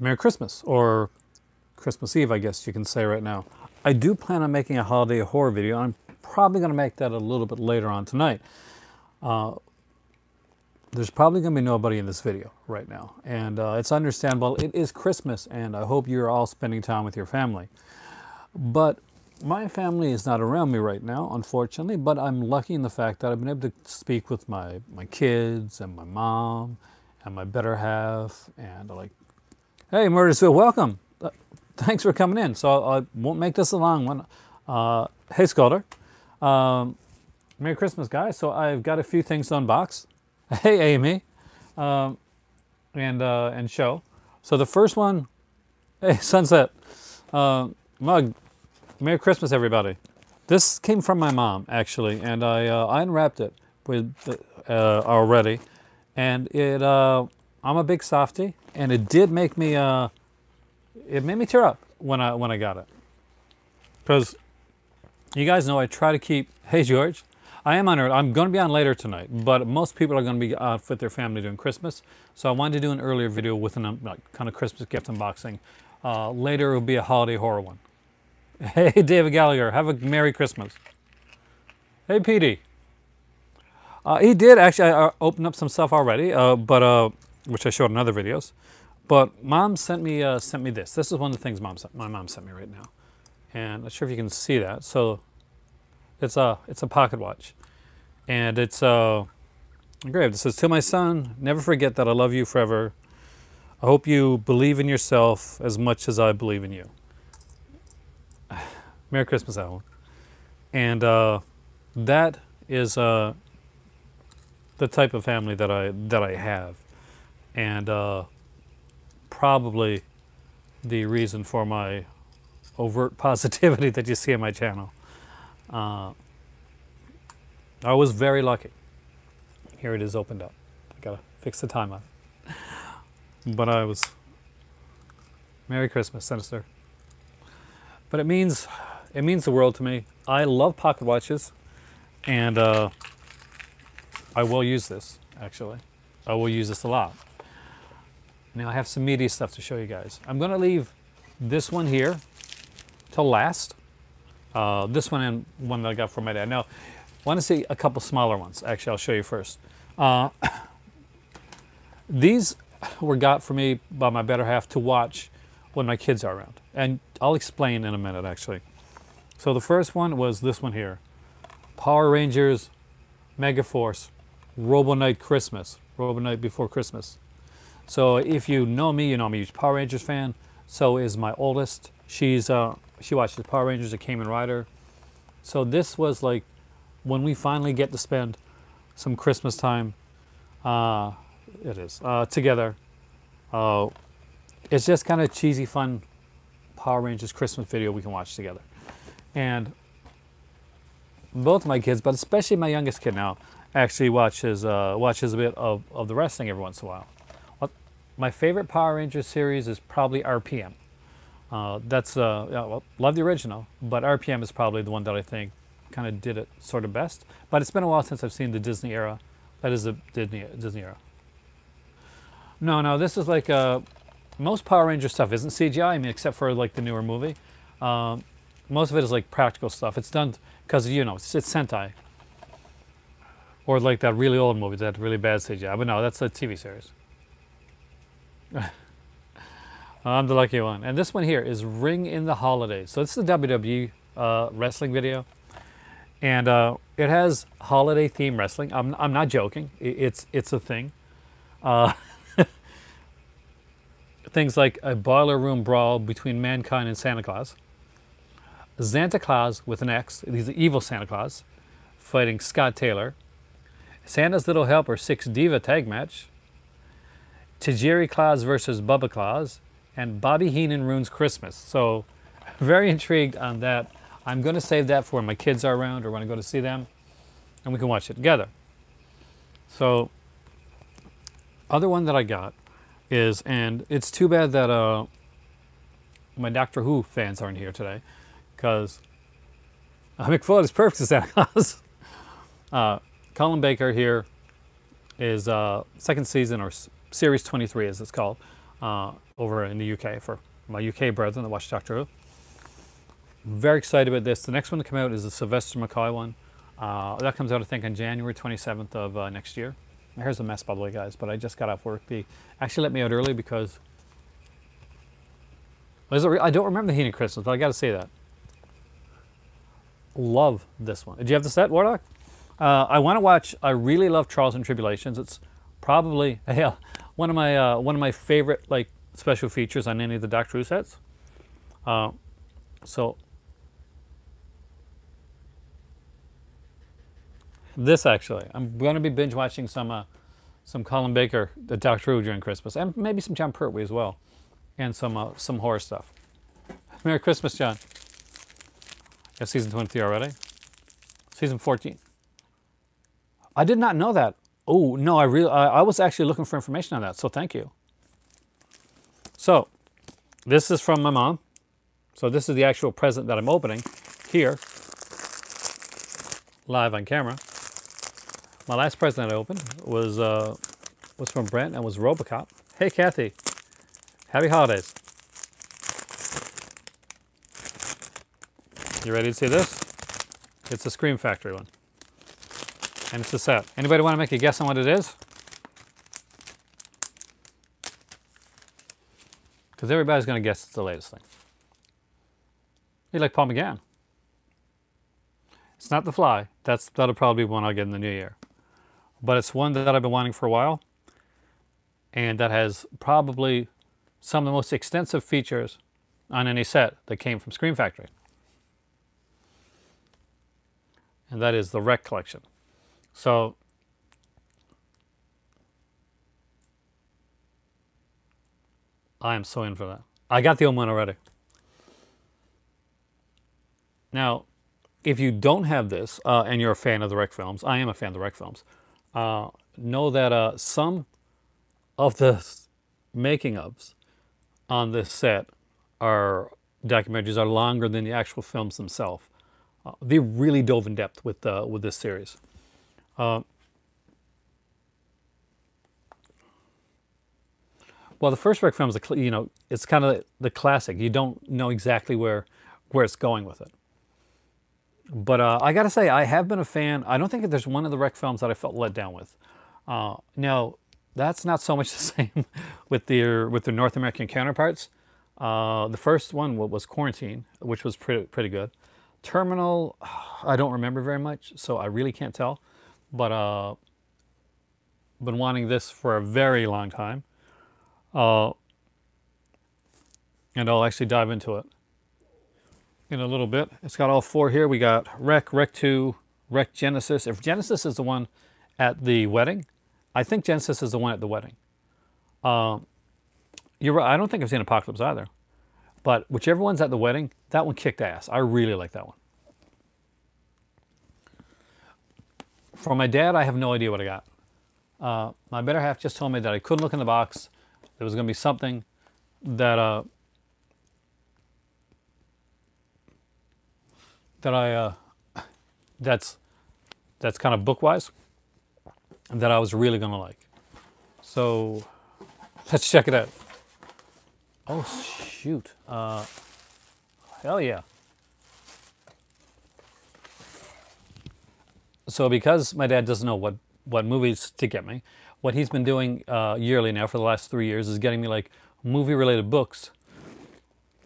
Merry Christmas, or Christmas Eve, I guess you can say right now. I do plan on making a holiday horror video. I'm probably going to make that a little bit later on tonight. Uh, there's probably going to be nobody in this video right now. And uh, it's understandable. It is Christmas, and I hope you're all spending time with your family. But my family is not around me right now, unfortunately, but I'm lucky in the fact that I've been able to speak with my, my kids and my mom and my better half. And like, hey, Murdersville, welcome. Uh, thanks for coming in. So I won't make this a long one. Uh, hey, Sculder. Um, Merry Christmas, guys. So I've got a few things to unbox. Hey, Amy. Um, and, uh, and show. So the first one, hey, Sunset. Uh, mug, Merry Christmas, everybody. This came from my mom, actually, and I, uh, I unwrapped it with uh, already. And it, I'm a big softie, and it did make me, uh, it made me tear up when I, when I got it. Because you guys know I try to keep, hey, George, I am on. I'm going to be on later tonight, but most people are going to be out with their family doing Christmas. So I wanted to do an earlier video with an um, like, kind of Christmas gift unboxing. Uh, later, it will be a holiday horror one. Hey, David Gallagher, have a Merry Christmas. Hey, Petey. Uh, he did actually uh, open up some stuff already, uh, but uh, which I showed in other videos. But mom sent me uh, sent me this. This is one of the things mom sent, my mom sent me right now, and I'm not sure if you can see that. So it's a it's a pocket watch, and it's uh, engraved. It says, "To my son, never forget that I love you forever. I hope you believe in yourself as much as I believe in you." Merry Christmas, Alan. And uh, that is uh, the type of family that I that I have, and uh, probably the reason for my overt positivity that you see on my channel. Uh, I was very lucky. Here it is opened up. I gotta fix the time on. But I was. Merry Christmas, Sinister. But it means it means the world to me. I love pocket watches, and uh, I will use this actually. I will use this a lot. Now I have some meaty stuff to show you guys. I'm going to leave this one here till last. Uh, this one and one that I got from my dad. Now, I want to see a couple smaller ones. Actually, I'll show you first. Uh, these were got for me by my better half to watch when my kids are around. And I'll explain in a minute, actually. So the first one was this one here. Power Rangers Megaforce Robo Knight Christmas. Robo Knight before Christmas. So if you know me, you know I'm a huge Power Rangers fan. So is my oldest. She's uh, she watches Power Rangers, a Kamen Rider. So this was like when we finally get to spend some Christmas time. Uh, it is uh, together. Uh, it's just kind of cheesy, fun Power Rangers Christmas video we can watch together. And both my kids, but especially my youngest kid now, actually watches uh, watches a bit of, of the wrestling every once in a while. My favorite Power Rangers series is probably RPM. Uh, that's uh, yeah, well, love the original, but RPM is probably the one that I think kind of did it sort of best. But it's been a while since I've seen the Disney era. That is the Disney Disney era. No, no, this is like uh, most Power Ranger stuff isn't CGI. I mean, except for like the newer movie. Um, most of it is like practical stuff. It's done because you know it's, it's Sentai, or like that really old movie that really bad CGI. But no, that's a TV series. I'm the lucky one. And this one here is Ring in the Holidays. So this is a WWE uh, wrestling video, and uh, it has holiday theme wrestling. I'm I'm not joking. It's it's a thing. Uh, things like a boiler room brawl between mankind and Santa Claus. Santa Claus with an X, he's the evil Santa Claus, fighting Scott Taylor. Santa's Little Helper 6 Diva tag match. Tajiri Claus versus Bubba Claus. And Bobby Heenan ruins Christmas. So, very intrigued on that. I'm going to save that for when my kids are around or when I go to see them, and we can watch it together. So, other one that I got is, and it's too bad that uh, my Doctor Who fans aren't here today because uh, McFoot is perfect as Santa Claus. uh, Colin Baker here is uh, second season or series 23 as it's called. Uh, over in the UK for my UK brethren that watch Doctor Who. Very excited about this. The next one to come out is the Sylvester McCoy one. Uh, that comes out, I think, on January 27th of uh, next year. Hair's a mess, by the way, guys, but I just got off work. They actually let me out early because I don't remember the Healing Christmas, but I got to say that. Love this one. Did you have the set, Warlock? Uh, I want to watch. I really love Trials and Tribulations. It's probably yeah, one of my uh, one of my favorite like special features on any of the Doctor Who sets. Uh, so this actually, I'm going to be binge watching some uh, some Colin Baker, the Doctor Who during Christmas, and maybe some Jon Pertwee as well, and some uh, some horror stuff. Merry Christmas, John. Yeah, season 23 already. Season 14. I did not know that. Oh no, I really I, I was actually looking for information on that. So thank you. So this is from my mom. So this is the actual present that I'm opening here, live on camera. My last present I opened was uh, was from Brent and was Robocop. Hey Kathy, happy holidays. You ready to see this? It's a Scream Factory one. And it's a set. Anybody want to make a guess on what it is? Because everybody's going to guess it's the latest thing. You like Paul McGann. It's not The Fly. That's, that'll probably be one I'll get in the new year. But it's one that I've been wanting for a while. And that has probably some of the most extensive features on any set that came from Scream Factory. And that is the Rec Collection. So I am so in for that. I got the old one already. Now, if you don't have this uh, and you're a fan of the Rec films, I am a fan of the Rec films, uh, know that uh, some of the making ofs on this set are documentaries are longer than the actual films themselves. Uh, they really dove in depth with uh, with this series. Uh, well, the first Rec film is, a, you know, it's kind of the classic. You don't know exactly where where it's going with it. But uh, I got to say, I have been a fan. I don't think there's one of the Rec films that I felt let down with. Uh, now, that's not so much the same with their with their North American counterparts. Uh, the first one was Quarantine, which was pretty pretty good. Terminal, I don't remember very much, so I really can't tell but uh, been wanting this for a very long time. Uh, and I'll actually dive into it in a little bit. It's got all four here. We got Rec, Rec 2, Rec Genesis. If Genesis is the one at the wedding, I think Genesis is the one at the wedding. Um, you're right. I don't think I've seen Apocalypse either. But whichever one's at the wedding, that one kicked ass. I really like that one. For my dad, I have no idea what I got. Uh, my better half just told me that I couldn't look in the box. There was going to be something that uh, that I uh, that's that's kind of bookwise that I was really going to like. So let's check it out. Oh shoot! Uh, hell yeah! So because my dad doesn't know what, what movies to get me, what he's been doing uh, yearly now for the last three years is getting me like movie related books.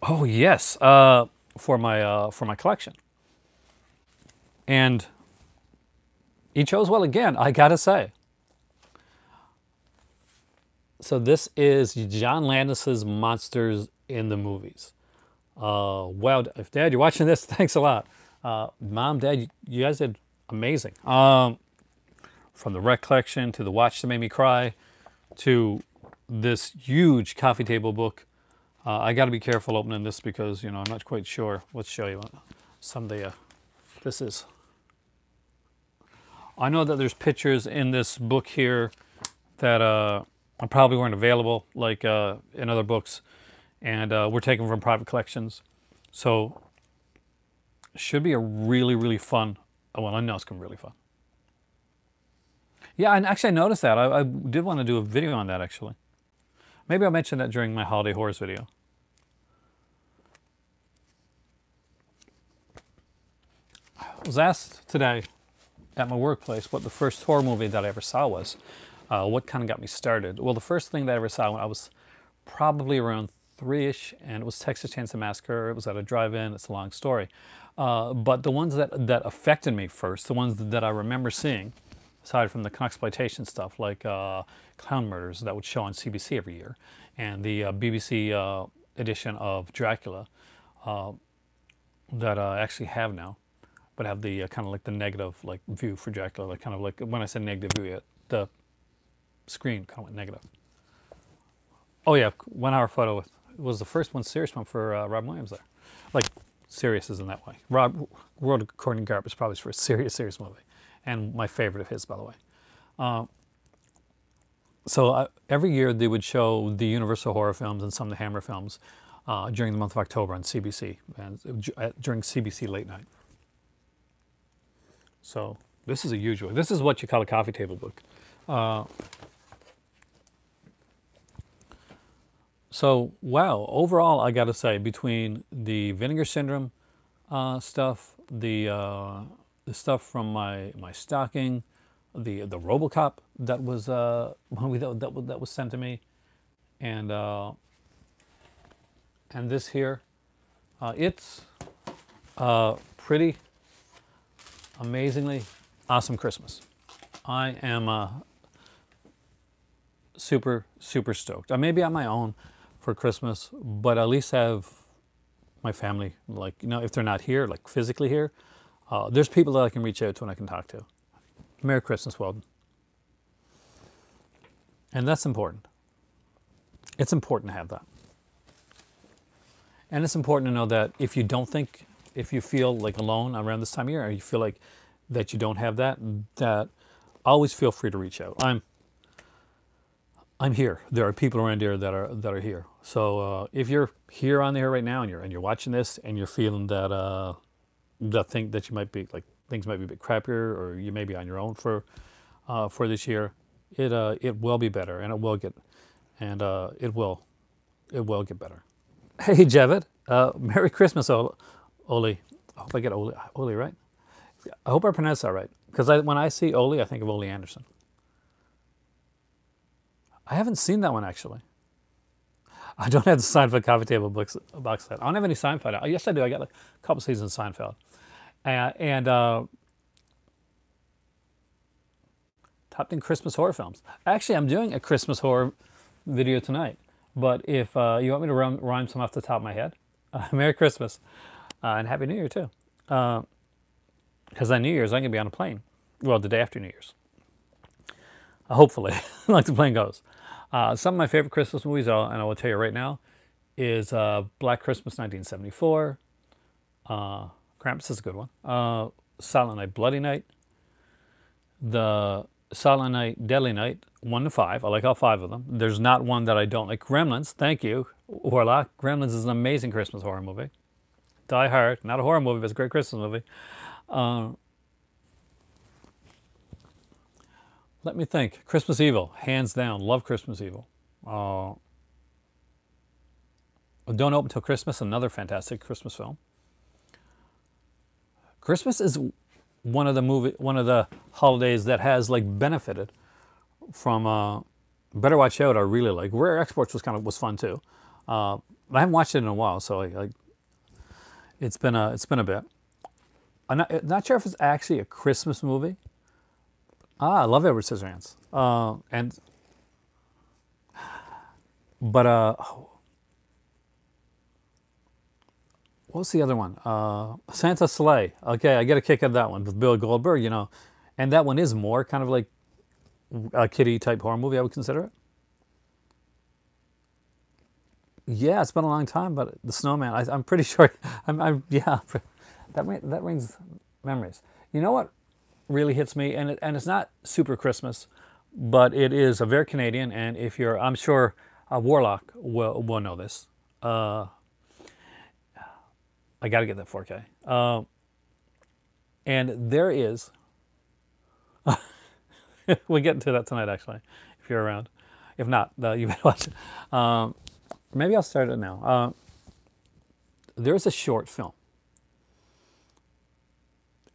Oh yes, uh, for my uh, for my collection. And he chose well again. I gotta say. So this is John Landis's Monsters in the Movies. Uh, wow, if Dad you're watching this, thanks a lot. Uh, Mom, Dad, you guys did amazing. Um, from the Rec collection to the watch that made me cry to this huge coffee table book. Uh, I got to be careful opening this because, you know, I'm not quite sure. Let's show you some of the, uh, this is. I know that there's pictures in this book here that uh, probably weren't available like uh, in other books and uh, we're taken from private collections. So should be a really, really fun well, I know it's really fun. Yeah, and actually I noticed that. I, I, did want to do a video on that, actually. Maybe I'll mention that during my holiday horrors video. I was asked today at my workplace what the first horror movie that I ever saw was. Uh, what kind of got me started? Well, the first thing that I ever saw when I was probably around three-ish, and it was Texas Chainsaw Massacre. It was at a drive-in. It's a long story, uh, but the ones that that affected me first, the ones that I remember seeing, aside from the exploitation stuff like uh, Clown Murders that would show on CBC every year, and the uh, BBC uh, edition of Dracula uh, that I actually have now, but have the uh, kind of like the negative like view for Dracula, like kind of like when I said negative view, the screen kind of went negative. Oh yeah, one hour photo was the first one serious one for Rob Williams there. Like serious is in that way. Rob World According to Garp is probably his first serious serious movie, and my favorite of his by the way. Uh, so uh, every year they would show the Universal horror films and some of the Hammer films uh, during the month of October on CBC and uh, during CBC late night. So this is a one. This is what you call a coffee table book. Uh, so wow, overall, I got to say, between the vinegar syndrome uh, stuff, the uh, the stuff from my my stocking, the the RoboCop that was uh, that, that, that was sent to me, and uh, and this here, uh, it's uh, pretty amazingly awesome Christmas. I am uh, super super stoked. I may be on my own for Christmas, but at least have my family. Like you know, if they're not here, like physically here, uh, there's people that I can reach out to and I can talk to. Merry Christmas, Weldon. And that's important. It's important to have that. And it's important to know that if you don't think, if you feel like alone around this time of year, or you feel like that you don't have that, that always feel free to reach out. I'm I'm here. There are people around here that are that are here. So uh, if you're here on there right now and you're and you're watching this and you're feeling that uh, that think that you might be like things might be a bit crappier or you may be on your own for uh, for this year, it uh, it will be better and it will get and uh, it will it will get better. Hey Javid, uh, Merry Christmas, Oli. Oli. I hope I get Oli, Oli right. I hope I pronounce that right because I, when I see Oli, I think of Ole Anderson. I haven't seen that one actually. I don't have the Seinfeld coffee table books, box set. I don't have any Seinfeld. Yes, I do. I got like a couple seasons of Seinfeld. Uh, and uh, top 10 Christmas horror films. Actually, I'm doing a Christmas horror video tonight. But if uh, you want me to rhyme, rhyme, some off the top of my head, uh, Merry Christmas uh, and Happy New Year too. Because uh, on New Year's, I'm going to be on a plane. Well, the day after New Year's. hopefully, like the plane goes. Some of my favorite Christmas movies, and I will tell you right now, is Black Christmas 1974. Krampus is a good one. Uh, Silent Night, Bloody Night. The Silent Night, Deadly Night, 1 to 5. I like all five of them. There's not one that I don't like. Gremlins, thank you, Warlock. Gremlins is an amazing Christmas horror movie. Die Hard, not a horror movie, but it's a great Christmas movie. Uh, let me think. Christmas Evil, hands down. Love Christmas Evil. Uh, Don't Open Till Christmas, another fantastic Christmas film. Christmas is one of the movie, one of the holidays that has like benefited from. Uh, Better Watch Out. I really like. Rare Exports was kind of was fun too. Uh, I haven't watched it in a while, so I, I, it's been a it's been a bit. I'm not, not sure if it's actually a Christmas movie. Ah, I love Edward Scissorhands. Uh, and but uh, what's the other one? Uh, Santa Slay. Okay, I get a kick out of that one with Bill Goldberg, you know. And that one is more kind of like a kiddie type horror movie, I would consider it. Yeah, it's been a long time, but The Snowman, I, am pretty sure, I'm, I'm, yeah, that, that rings memories. You know what really hits me? And, it, and it's not super Christmas, but it is a very Canadian, and if you're, I'm sure a Warlock will, will know this. Uh, I got to get that 4K. Uh, and there is, we'll get into that tonight actually, if you're around. If not, uh, you better watch it. Um, maybe I'll start it now. Uh, there's a short film.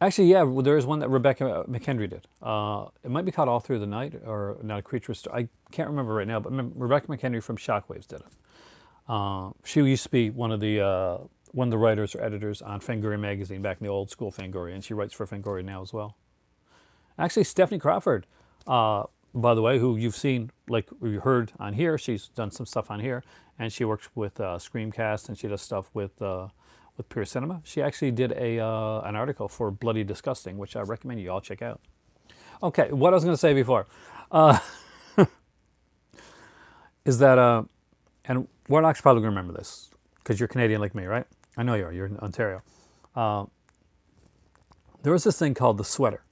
Actually, yeah, well, there is one that Rebekah McKendry did. Uh, it might be called All Through the Night or Not a Creature. I can't remember right now, but Rebekah McKendry from Shockwaves did it. Uh, she used to be one of the uh, one of the writers or editors on Fangoria magazine back in the old school Fangoria, and she writes for Fangoria now as well. Actually, Stephanie Crawford, uh, by the way, who you've seen, like you heard on here, she's done some stuff on here, and she works with uh, Screamcast and she does stuff with uh, with Pure Cinema. She actually did a uh, an article for Bloody Disgusting, which I recommend you all check out. Okay, what I was going to say before uh, is that, uh, and Warlock's probably going to remember this because you're Canadian like me, right? I know you are. You're in Ontario. Uh, there was this thing called the sweater,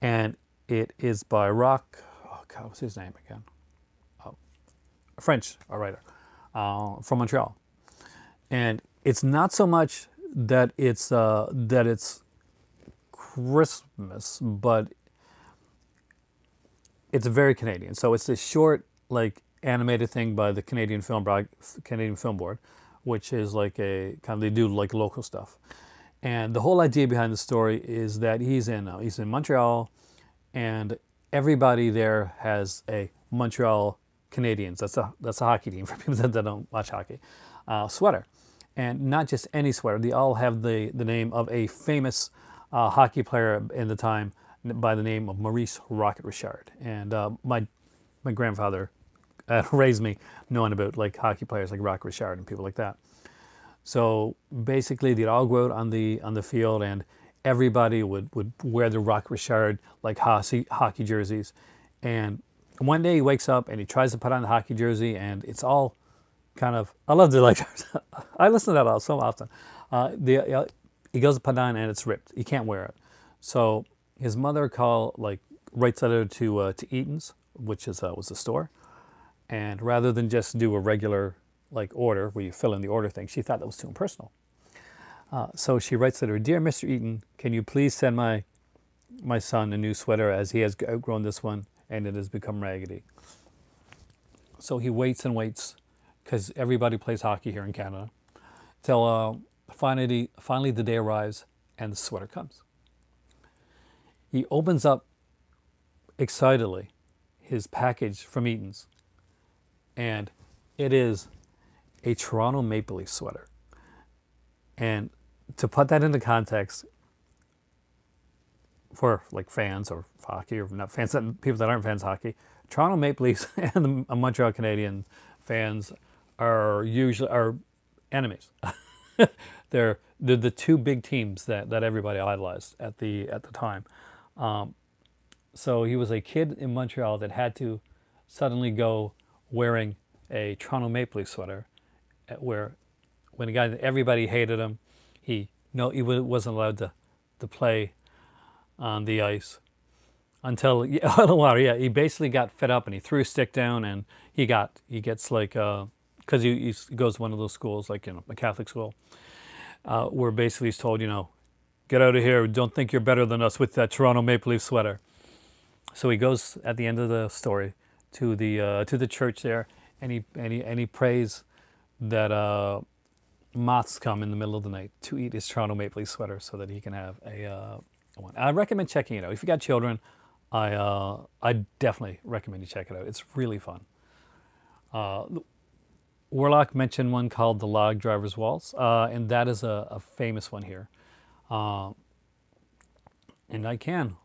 and it is by Roch. Oh God, what's his name again? Oh, French a writer uh, from Montreal, and it's not so much that it's uh, that it's Christmas, but it's very Canadian. So it's this short, like animated thing by the Canadian Film Broad- Canadian Film Board, which is like a kind of they do like local stuff. And the whole idea behind the story is that he's in uh, he's in Montreal, and everybody there has a Montreal Canadiens. That's a that's a hockey team for people that, that don't watch hockey. Uh, sweater, and not just any sweater. They all have the the name of a famous uh, hockey player in the time by the name of Maurice Rocket Richard. And uh, my my grandfather uh, raised me knowing about like hockey players like Rocket Richard and people like that. So basically, they'd all go out on the on the field, and everybody would, would wear the Rock Richard like hockey hockey jerseys. And one day he wakes up and he tries to put on the hockey jersey, and it's all kind of. I love the like. I listen to that all so often. Uh, the uh, he goes to put and it's ripped. He can't wear it. So his mother call like writes letter to uh, to Eaton's, which is uh, was the store, and rather than just do a regular like order where you fill in the order thing, she thought that was too impersonal. Uh, so she writes her, "Dear Mr. Eaton, can you please send my my son a new sweater as he has outgrown this one and it has become raggedy." So he waits and waits because everybody plays hockey here in Canada till uh, finally finally the day arrives and the sweater comes. He opens up excitedly his package from Eaton's, and it is a Toronto Maple Leaf sweater. And to put that into context, for like fans or hockey or not fans, people that aren't fans of hockey, Toronto Maple Leafs and the Montreal Canadiens fans are usually are enemies. they're they're the two big teams that, that everybody idolized at the at the time. Um, so he was a kid in Montreal that had to suddenly go wearing a Toronto Maple Leaf sweater, where when a guy everybody hated him, he no he wasn't allowed to to play on the ice until yeah, he basically got fed up and he threw a stick down and he got he gets like because uh, he, he goes to one of those schools like you know a Catholic school uh, where basically he's told you know get out of here don't think you're better than us with that Toronto Maple Leaf sweater so he goes at the end of the story to the uh, to the church there and he and he and he prays that uh, moths come in the middle of the night to eat his Toronto Maple Leaf sweater so that he can have a uh, one. I recommend checking it out. If you got children, I uh, I definitely recommend you check it out. It's really fun. Uh, Warlock mentioned one called the Log Driver's Waltz, uh, and that is a, a famous one here. Uh, and I can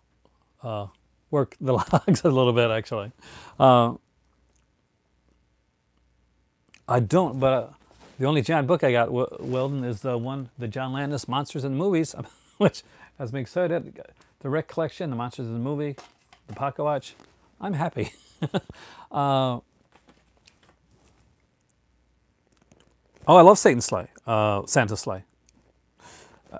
uh, work the logs a little bit actually. Uh, I don't, but uh, the only giant book I got, Weldon, is the one, the John Landis Monsters in the Movies, which has me excited. The Rec Collection, the Monsters in the Movie, the Pocket Watch. I'm happy. oh, I love Satan's Sleigh, uh, Santa's Slay. Uh,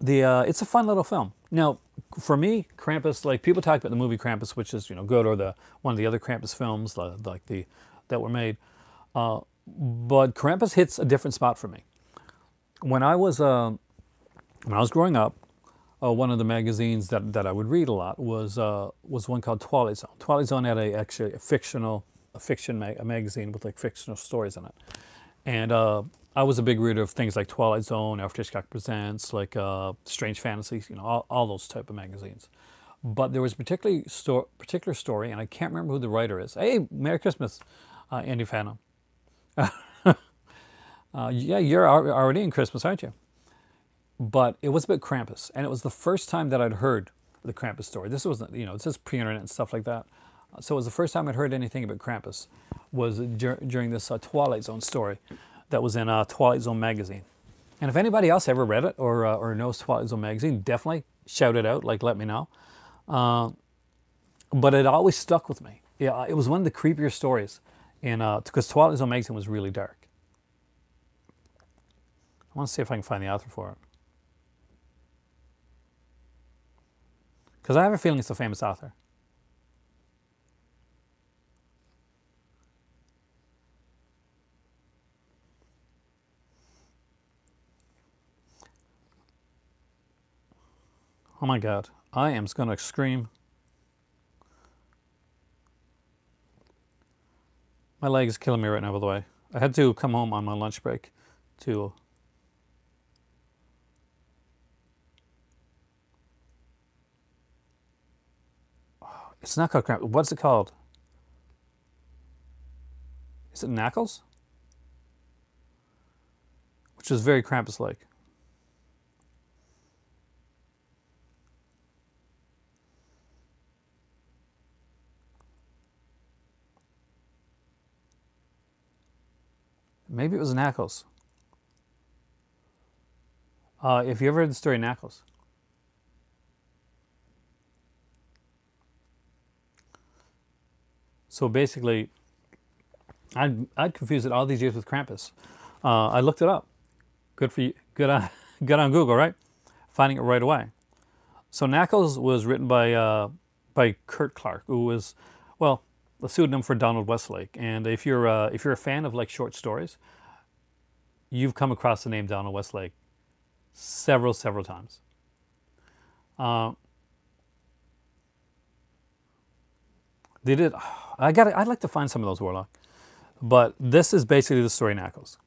the uh, it's a fun little film. Now, for me, Krampus, like people talk about the movie Krampus, which is you know good, or the one of the other Krampus films, like the that were made. Uh, but Krampus hits a different spot for me. When I was uh, when I was growing up, uh, one of the magazines that, that I would read a lot was uh, was one called Twilight Zone. Twilight Zone had a actually a fictional a fiction a magazine with like fictional stories in it. And uh, I was a big reader of things like Twilight Zone, Alfred Hitchcock Presents, like uh, Strange Fantasies, you know, all, all those type of magazines. But there was a particularly sto- particular story, and I can't remember who the writer is. Hey, Merry Christmas, uh, Andy Phantom. uh, yeah, you're already in Christmas, aren't you? But it was about Krampus, and it was the first time that I'd heard the Krampus story. This was, you know, this is pre-internet and stuff like that. So it was the first time I'd heard anything about Krampus was dur- during this uh, Twilight Zone story that was in uh, Twilight Zone magazine. And if anybody else ever read it or, uh, or knows Twilight Zone magazine, definitely shout it out, like let me know. Uh, but it always stuck with me. Yeah, it was one of the creepier stories, in because Twilight Zone magazine was really dark. I want to see if I can find the author for it. Because I have a feeling it's a famous author. Oh my god. I am going to scream. My leg is killing me right now, by the way. I had to come home on my lunch break to. It's not called Krampus. What's it called? Is it Knuckles? Which is very Krampus Maybe it was Knuckles. Uh, if you ever heard the story Knuckles. So basically, I'd, I'd confused it all these years with Krampus. Uh, I looked it up. Good for you. Good on, good on Google, right? Finding it right away. So Knuckles was written by uh, by Curt Clark, who was, well, a pseudonym for Donald Westlake. And if you're uh, if you're a fan of like short stories, you've come across the name Donald Westlake several several times. Uh, they did. I got. I'd like to find some of those Warlock, but this is basically the story Knuckles.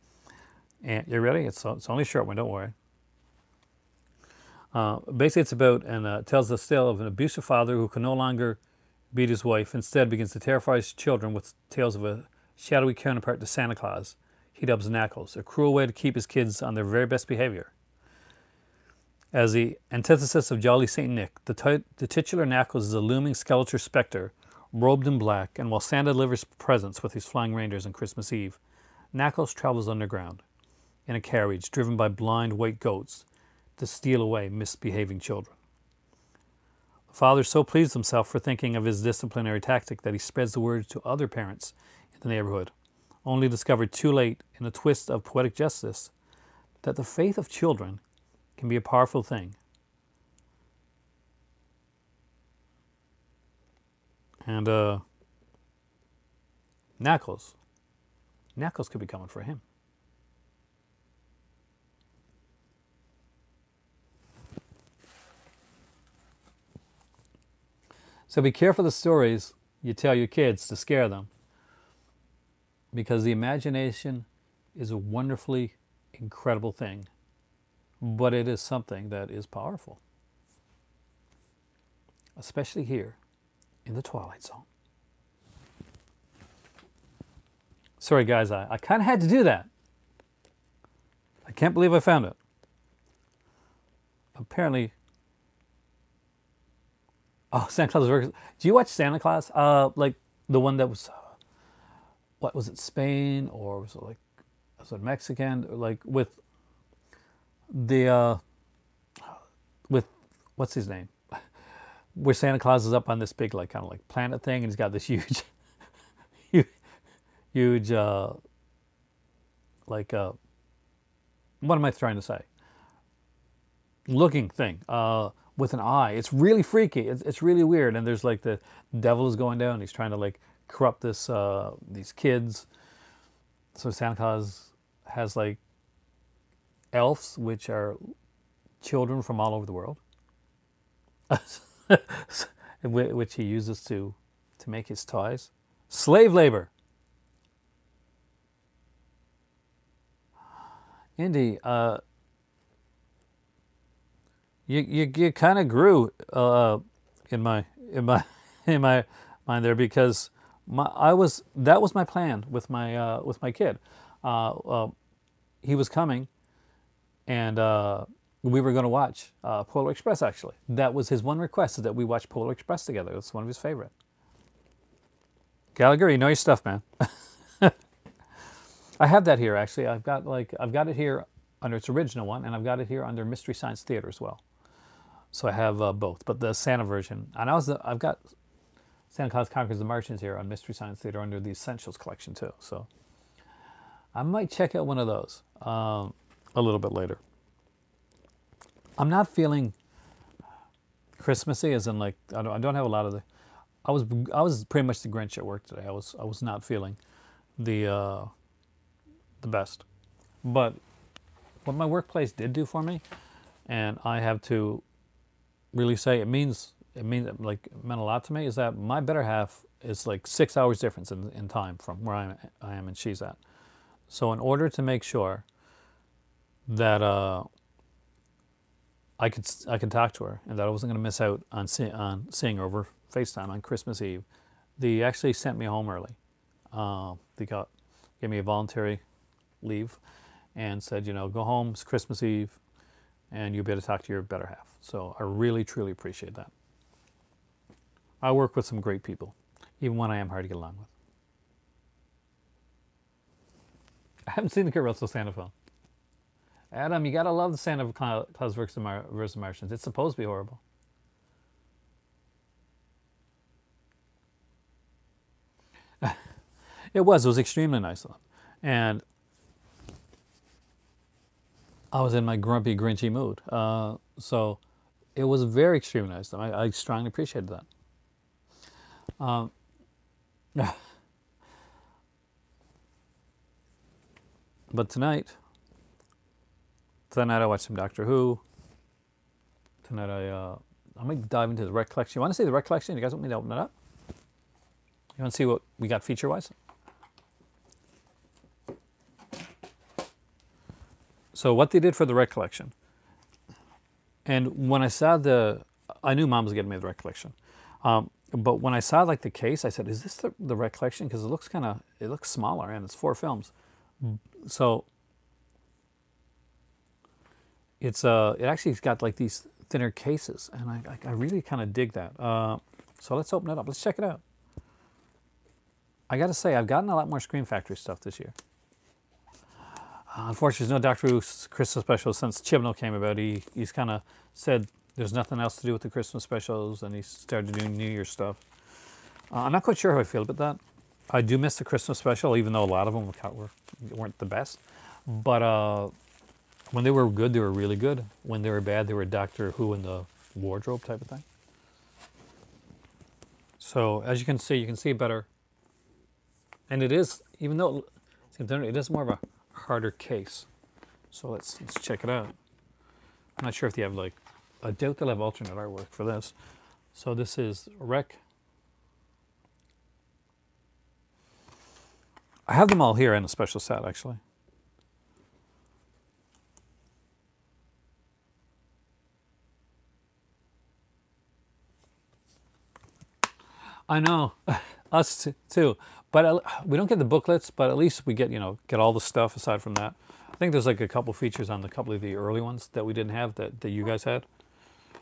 And you ready? It's it's only a short one. Don't worry. Uh, basically, it's about and uh, tells the tale of an abusive father who can no longer beat his wife. Instead, begins to terrify his children with tales of a shadowy counterpart to Santa Claus. He dubs Knuckles, a cruel way to keep his kids on their very best behavior. As the antithesis of Jolly Saint Nick, the, ti- the titular Knuckles is a looming skeletal specter, robed in black, and while Santa delivers presents with his flying reindeers on Christmas Eve, Knuckles travels underground in a carriage driven by blind white goats to steal away misbehaving children. The father so pleased himself for thinking of his disciplinary tactic that he spreads the word to other parents in the neighborhood, only discovered too late in a twist of poetic justice that the faith of children can be a powerful thing. And uh, Knuckles, Knuckles could be coming for him. So be careful the stories you tell your kids to scare them. Because the imagination is a wonderfully incredible thing, but it is something that is powerful. Especially here in the Twilight Zone. Sorry, guys, I, I kind of had to do that. I can't believe I found it. Apparently, Oh, Santa Claus works. Do you watch Santa Claus? Uh, like the one that was, uh, what was it, Spain or was it like, was it Mexican? Or like with the, uh, with what's his name? Where Santa Claus is up on this big like kind of like planet thing, and he's got this huge, huge, huge, uh, like uh, what am I trying to say? Looking thing. Uh with an eye. It's really freaky. It's, it's really weird. And there's like the devil is going down. He's trying to like corrupt this uh, these kids. So Santa Claus has like elves, which are children from all over the world, which he uses to to make his toys. Slave labor. Indy, uh, you you, you kind of grew uh, in my in my in my mind there because my I was that was my plan with my uh, with my kid. Uh, uh, he was coming, and uh, we were going to watch uh, Polar Express. Actually, that was his one request is that we watch Polar Express together. It's one of his favorite. Gallagher, you know your stuff, man. I have that here actually. I've got like I've got it here under its original one, and I've got it here under Mystery Science Theater as well. So I have uh, both, but the Santa version, and I was I've got Santa Claus Conquers the Martians here on Mystery Science Theater under the Essentials collection too. So I might check out one of those um, a little bit later. I'm not feeling Christmassy, as in like I don't, I don't have a lot of the. I was I was pretty much the Grinch at work today. I was I was not feeling the uh, the best, but what my workplace did do for me, and I have to really say it means it means like meant a lot to me is that my better half is like six hours difference in, in time from where I'm, I am and she's at. So in order to make sure that uh, I could I could talk to her and that I wasn't going to miss out on see, on seeing her over FaceTime on Christmas Eve, they actually sent me home early. Uh, they got gave me a voluntary leave and said, you know, go home. It's Christmas Eve and you'll be able to talk to your better half. So I really, truly appreciate that. I work with some great people, even when I am hard to get along with. I haven't seen the Kurt Russell Santa film. Adam, you gotta love the Santa Claus versus, Mar- versus Martians. It's supposed to be horrible. it was. It was extremely nice of them. And I was in my grumpy, grinchy mood. Uh, so it was very extremely nice. I, I strongly appreciated that. Um, but tonight, tonight I watched some Doctor Who. Tonight I, uh, I might dive into the Rec Collection. You want to see the Rec Collection? You guys want me to open it up? You want to see what we got feature-wise? So what they did for the Rec Collection, and when I saw the, I knew Mom was getting me the Rec Collection, um, but when I saw like the case, I said, "Is this the, the Rec Collection?" Because it looks kind of, it looks smaller, and it's four films. So it's uh, it actually's got like these thinner cases, and I I, I really kind of dig that. Uh, so let's open it up. Let's check it out. I got to say, I've gotten a lot more Scream Factory stuff this year. Uh, unfortunately, there's no Doctor Who Christmas special since Chibnall came about. He he's kind of said there's nothing else to do with the Christmas specials, and he started doing New Year stuff. Uh, I'm not quite sure how I feel about that. I do miss the Christmas special, even though a lot of them were, weren't the best. But uh, when they were good, they were really good. When they were bad, they were Doctor Who in the wardrobe type of thing. So as you can see, you can see better. And it is, even though it is more of a harder case. So let's, let's check it out. I'm not sure if they have like, I doubt they'll have alternate artwork for this. So this is Rec. I have them all here in a special set actually. I know, us too. But we don't get the booklets, but at least we get, you know, get all the stuff aside from that. I think there's like a couple features on the couple of the early ones that we didn't have that, that you guys had.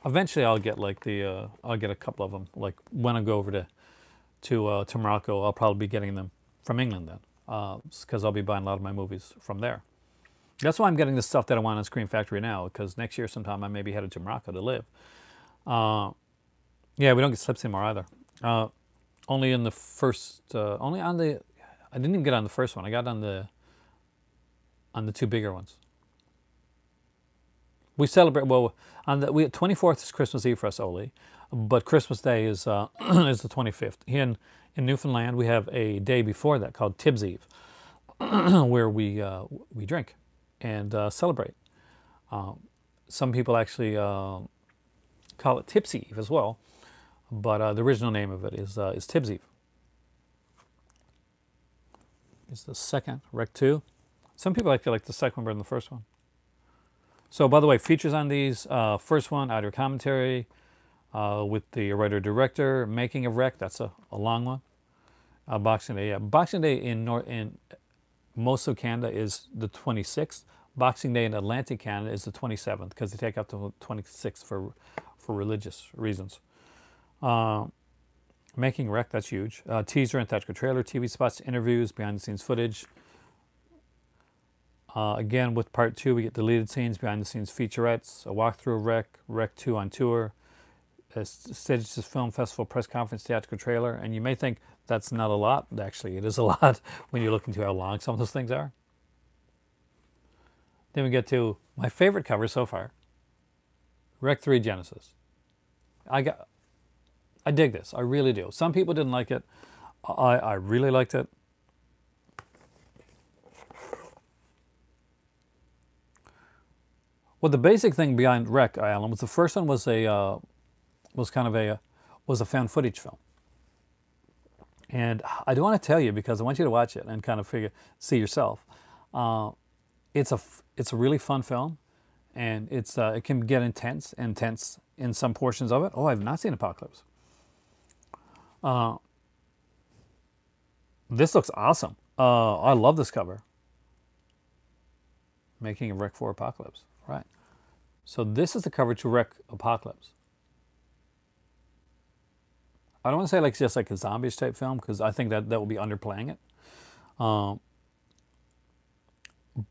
Eventually I'll get like the, uh, I'll get a couple of them. Like when I go over to, to, uh, to Morocco, I'll probably be getting them from England then. Because uh, I'll be buying a lot of my movies from there. That's why I'm getting the stuff that I want on Scream Factory now, because next year sometime I may be headed to Morocco to live. Uh, yeah, we don't get slips anymore either. Uh, only in the first, uh, only on the, I didn't even get on the first one. I got on the, on the two bigger ones. We celebrate, well, on the, we, 24th is Christmas Eve for us, Oli, but Christmas Day is, uh, is the 25th. Here in, in Newfoundland, we have a day before that called Tibbs Eve, where we, uh, we drink and uh, celebrate. Um, some people actually uh, call it Tipsy Eve as well but uh, the original name of it is, uh, is Tibbs Eve. It's the second, Rec 2. Some people actually like the second one better than the first one. So, by the way, features on these uh, first one, audio commentary uh, with the writer director, making of Rec. That's a, a long one. Uh, Boxing Day, yeah. Boxing Day in North in most of Canada is the 26th. Boxing Day in Atlantic Canada is the 27th because they take out the 26th for for religious reasons. Uh, making Rec, that's huge. Uh, teaser and theatrical trailer, TV spots, interviews, behind the scenes footage. Uh, again, with part two, we get deleted scenes, behind the scenes featurettes, a walkthrough of Rec, Rec 2 on tour, a Sitges Film Festival press conference theatrical trailer. And you may think that's not a lot. Actually, it is a lot when you look into how long some of those things are. Then we get to my favorite cover so far Rec 3 Genesis. I got. I dig this. I really do. Some people didn't like it. I, I really liked it. Well, the basic thing behind Rec Island was the first one was a uh, was kind of a was a found footage film, and I do want to tell you because I want you to watch it and kind of figure see yourself. Uh, it's a it's a really fun film, and it's uh, it can get intense intense in some portions of it. Oh, I've not seen Apocalypse. Uh, this looks awesome. Uh, I love this cover. Making a Rec 4 Apocalypse. Right. So this is the cover to Rec Apocalypse. I don't want to say like just like a zombies type film because I think that that will be underplaying it. Um,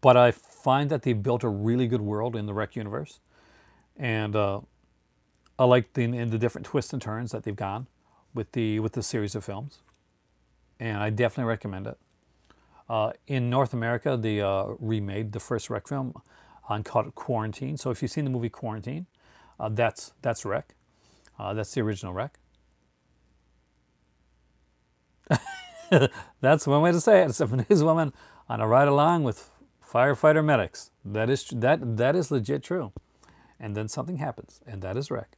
but I find that they built a really good world in the Rec universe, and uh, I like the in the different twists and turns that they've gone with the with the series of films, and I definitely recommend it. Uh, in North America, they uh, remade the first Rec film on called it Quarantine. So if you've seen the movie Quarantine, uh, that's that's Rec. Uh, that's the original Rec. that's one way to say it. It's a Japanese woman on a ride along with firefighter medics. That is that that is legit true. And then something happens, and that is Rec.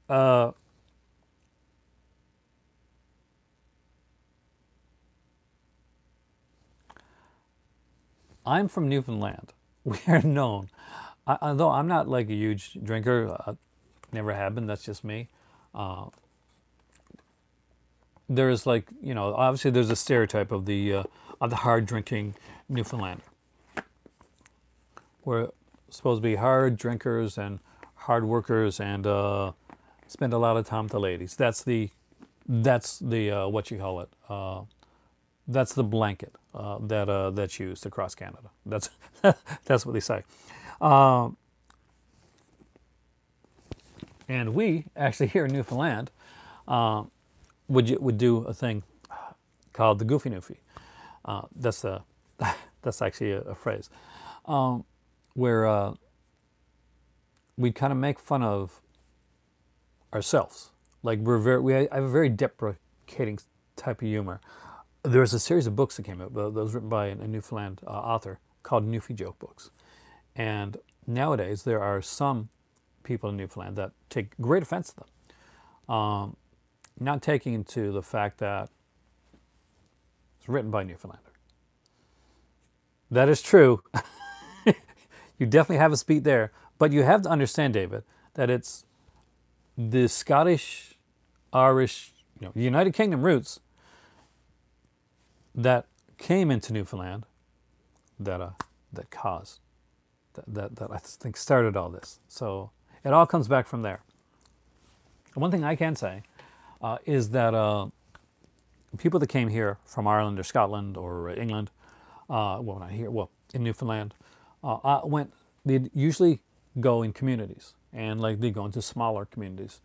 I'm from Newfoundland. We are known I, although I'm not like a huge drinker, uh, never have been. That's just me. Uh, there's like you know, obviously there's a stereotype of the uh, of the hard drinking Newfoundlander. We're supposed to be hard drinkers and hard workers and uh, spend a lot of time with the ladies. That's the that's the uh, what you call it. Uh, that's the blanket uh, that uh, that's used across Canada. That's that's what they say. Um, and we actually here in Newfoundland uh, would would do a thing called the Goofy Newfie. Uh, that's a that's actually a, a phrase um, where uh, we kind of make fun of ourselves. Like we're very we have a very deprecating type of humor. There was a series of books that came out was written by a Newfoundland uh, author called Newfie Joke Books. And nowadays, there are some people in Newfoundland that take great offense to them. Um, not taking into the fact that it's written by Newfoundlander. That is true. you definitely have a speed there. But you have to understand, David, that it's the Scottish, Irish, you know, United Kingdom roots that came into Newfoundland that, uh, that caused that, that, that I think started all this. So it all comes back from there. one thing I can say uh, is that uh, people that came here from Ireland or Scotland or England, uh, well, not here, well, in Newfoundland, uh, went, they'd usually go in communities and like they go into smaller communities.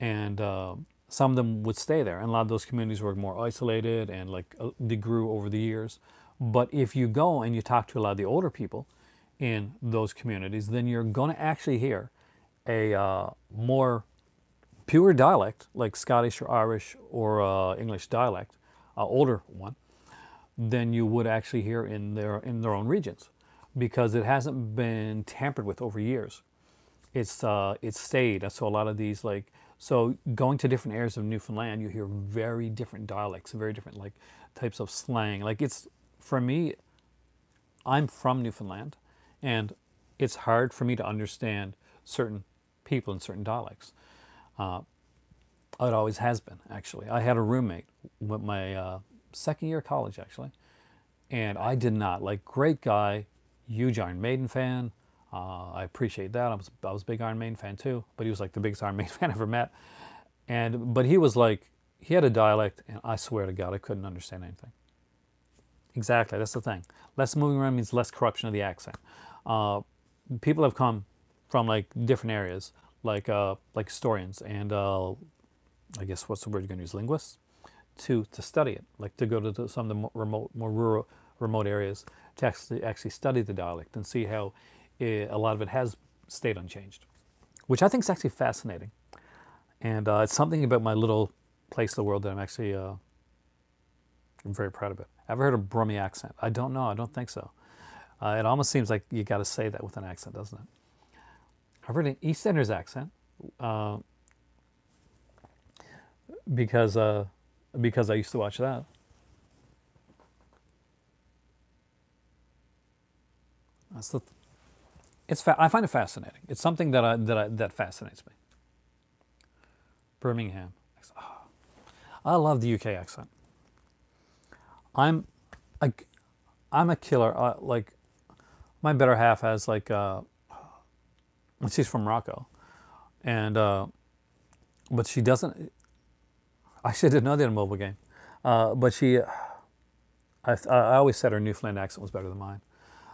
And uh, some of them would stay there. And a lot of those communities were more isolated and like they grew over the years. But if you go and you talk to a lot of the older people, in those communities, then you're going to actually hear a uh, more pure dialect, like Scottish or Irish or uh, English dialect, uh, older one, than you would actually hear in their in their own regions, because it hasn't been tampered with over years. It's uh, it's stayed. So a lot of these like so going to different areas of Newfoundland, you hear very different dialects, very different like types of slang. Like it's for me, I'm from Newfoundland, and it's hard for me to understand certain people in certain dialects. Uh, it always has been, actually. I had a roommate with my uh, second year of college, actually, and I did not like. Great guy, huge Iron Maiden fan. Uh, I appreciate that. I was I was a big Iron Maiden fan too, but he was like the biggest Iron Maiden fan I ever met. And but he was like he had a dialect, and I swear to God, I couldn't understand anything. Exactly, that's the thing. Less moving around means less corruption of the accent. Uh, people have come from like different areas, like uh, like historians and uh, I guess what's the word you're going to use, linguists, to to study it, like to go to the, some of the more remote, more rural, remote areas to actually actually study the dialect and see how it, a lot of it has stayed unchanged, which I think is actually fascinating, and uh, it's something about my little place in the world that I'm actually uh, I'm very proud of it. Ever heard a Brummie accent? I don't know. I don't think so. Uh, it almost seems like you got to say that with an accent, doesn't it? I've heard an EastEnders accent uh, because uh, because I used to watch that. That's the. It's fa- I find it fascinating. It's something that I, that I, that fascinates me. Birmingham. Oh, I love the UK accent. I'm, a, I'm a killer. Like, my better half has like, uh, she's from Morocco, and uh, but she doesn't. I should have known that in a mobile game, uh, but she. I, I always said her Newfoundland accent was better than mine.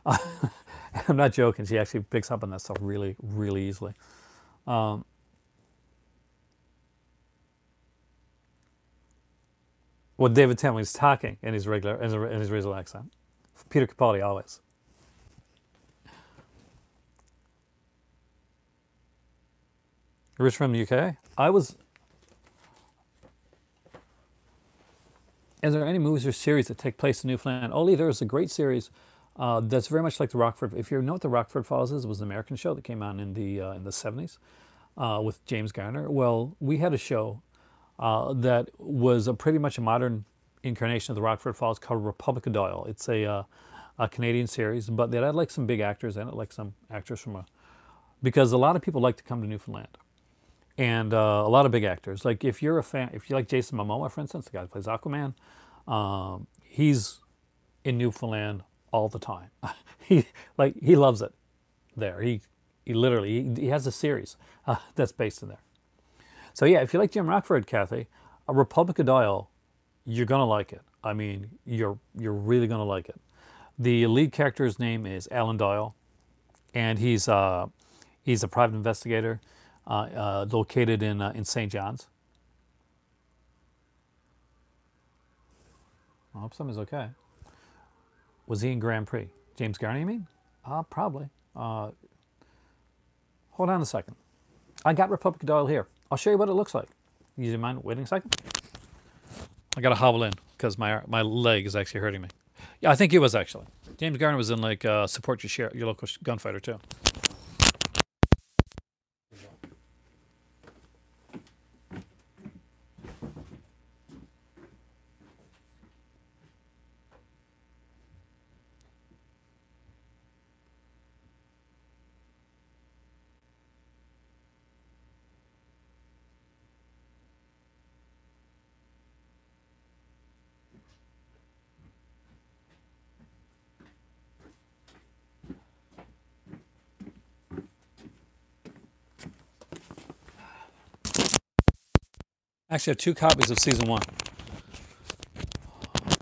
I'm not joking. She actually picks up on that stuff really, really easily. Um, what David Tennant is talking in his regular in his, regional accent. Peter Capaldi always. Rich from the UK. I was. Is there any movies or series that take place in Newfoundland? Only there is a great series uh, that's very much like the Rockford. If you know what the Rockford Files is, it was an American show that came on in the uh, in the seventies uh, with James Garner. Well, we had a show uh, that was a pretty much a modern incarnation of the Rockford Files called Republic of Doyle. It's a, uh, a Canadian series, but they had like some big actors in it, like some actors from a because a lot of people like to come to Newfoundland, and uh, a lot of big actors. Like if you're a fan, if you like Jason Momoa, for instance, the guy who plays Aquaman, um, he's in Newfoundland all the time. he like he loves it there. He he literally he, he has a series uh, that's based in there. So yeah, if you like Jim Rockford, Kathy, a Republic of Doyle, you're gonna like it. I mean, you're you're really gonna like it. The lead character's name is Alan Doyle, and he's uh, he's a private investigator uh, uh, located in uh, in St. John's. I hope something's okay. Was he in Grand Prix? James Garner, you mean? Uh, probably. Uh, hold on a second. I got Republic Doyle here. I'll show you what it looks like. You mind waiting a second? I got to hobble in because my my leg is actually hurting me. Yeah, I think he was actually. James Garner was in like uh, support your share, your local gunfighter too. Actually, have two copies of season one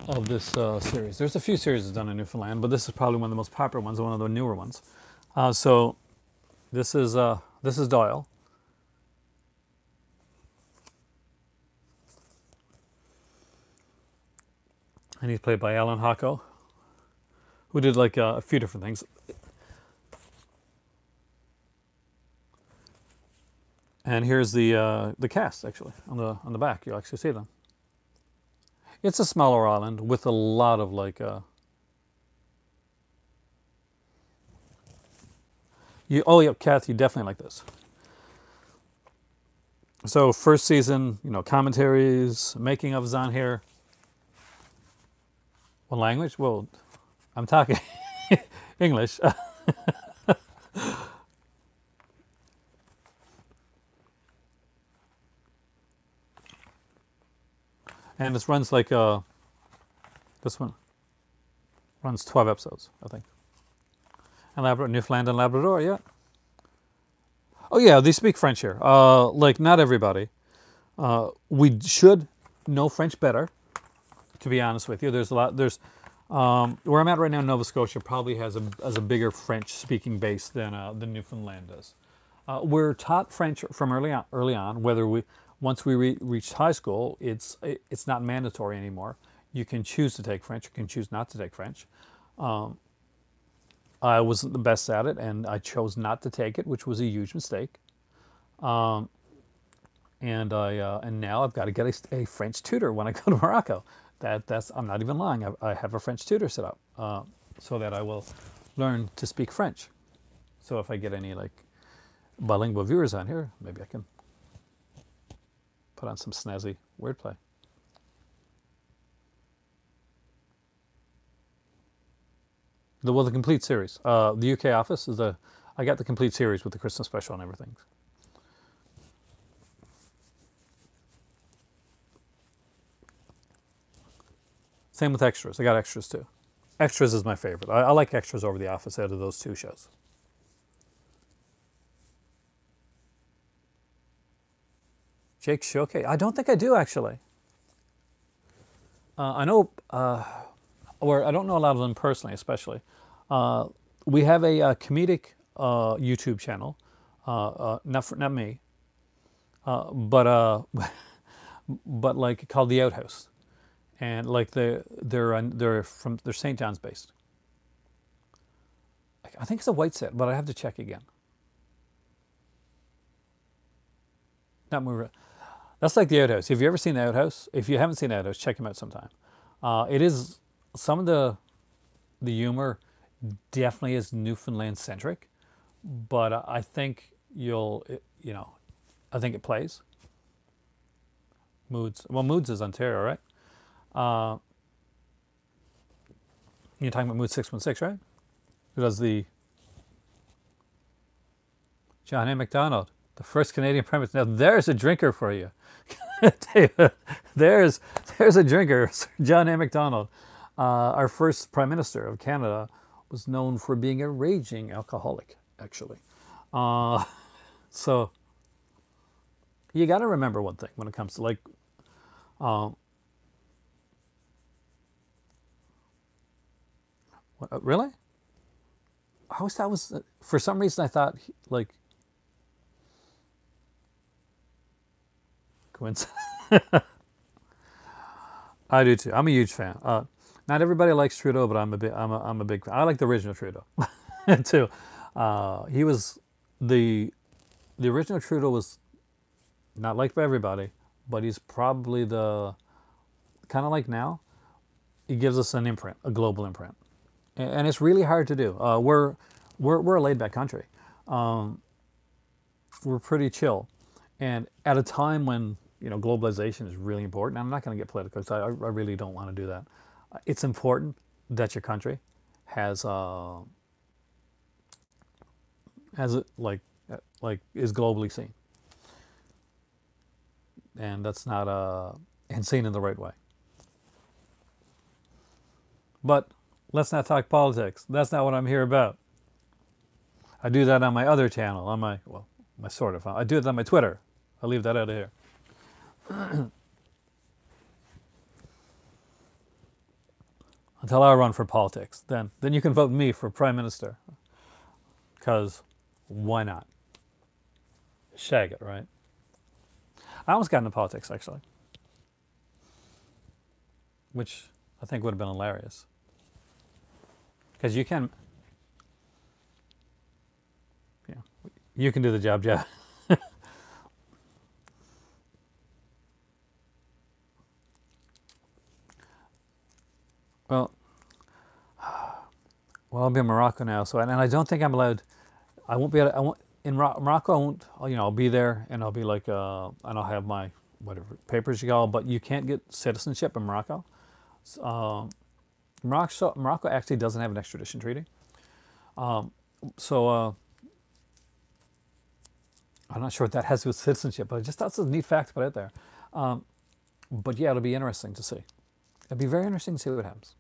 of this uh, series. There's a few series done in Newfoundland, but this is probably one of the most popular ones, one of the newer ones. Uh, so, this is uh, this is Doyle. And he's played by Allan Hawco, who did like uh, a few different things. And here's the uh, the cast actually on the on the back. You'll actually see them. It's a smaller island with a lot of like. Uh, you oh yeah, Kath, you definitely like this. So first season, you know, commentaries, making ofs on here. What language? Well, I'm talking. English. and this runs like uh, this one runs 12 episodes, I think. And Labrador, Newfoundland and Labrador, yeah. Oh yeah, they speak French here. Uh, like not everybody. Uh, we should know French better. To be honest with you, there's a lot. There's um, where I'm at right now. Nova Scotia probably has a has a bigger French-speaking base than uh, Newfoundland does. Uh, we're taught French from early on. Early on, whether we once we re- reached high school, it's it's not mandatory anymore. You can choose to take French. You can choose not to take French. Um, I wasn't the best at it, and I chose not to take it, which was a huge mistake. Um, and I uh, and now I've got to get a, a, French tutor when I go to Morocco. That that's I'm not even lying. I, I have a French tutor set up uh, so that I will learn to speak French. So if I get any like bilingual viewers on here, maybe I can put on some snazzy wordplay. The, well, the complete series. Uh, the UK office is the. I got the complete series with the Christmas special and everything. Same with extras. I got extras too. Extras is my favorite. I, I like extras over The Office out of those two shows. Jake Shoke. I don't think I do actually. Uh, I know, uh, or I don't know a lot of them personally, especially. Uh, we have a, a uh, comedic uh, YouTube channel, uh, not for, not me, but but like called The Outhouse and like the they're they're from they're St. John's based. I think it's a white set, but I have to check again. Not more. That's like the Outhouse. Have you ever seen the Outhouse? If you haven't seen the Outhouse, check him out sometime. Uh, it is some of the the humor definitely is Newfoundland centric, but I think you'll you know, I think it plays. Moods. Well, Moods is Ontario, right? Uh, you're talking about Mood 616, right? Who does the John A. Macdonald, the first Canadian Prime Minister. Now there's a drinker for you. David, there's there's a drinker, John A. Macdonald. Uh, our first Prime Minister of Canada was known for being a raging alcoholic, actually. Uh, so you got to remember one thing when it comes to like um, Uh, really? I was that was for some reason I thought like coincidence. I do too. I'm a huge fan. Uh, not everybody likes Trudeau, but I'm a big I'm a, I'm a big. I like the original Trudeau too. Uh, he was the the original Trudeau was not liked by everybody, but he's probably the kind of like now. He gives us an imprint, a global imprint and it's really hard to do. Uh, we're, we're, we're a laid back country. Um, we're pretty chill. And at a time when, you know, globalization is really important, I'm not going to get political because I, I really don't want to do that. It's important that your country has, uh, has it like, like is globally seen. And that's not, uh, and seen in the right way. But Let's not talk politics. That's not what I'm here about. I do that on my other channel, on my, well, my sort of, I do it on my Twitter. I'll leave that out of here. Until I run for politics, then, then you can vote me for prime minister. Because why not? Shag it, right? I almost got into politics, actually. Which I think would have been hilarious. Because you can, yeah, you can do the job, Jeff. well, well, I'll be in Morocco now, so and I don't think I'm allowed. I won't be. I won't in Morocco. I won't. You know, I'll be there and I'll be like, uh, and I'll have my whatever papers you call. But you can't get citizenship in Morocco. Um, Morocco, Morocco actually doesn't have an extradition treaty. Um, so uh, I'm not sure what that has to do with citizenship, but I just thought it a neat fact to put out there. Um, but yeah, it'll be interesting to see. It'll be very interesting to see what happens.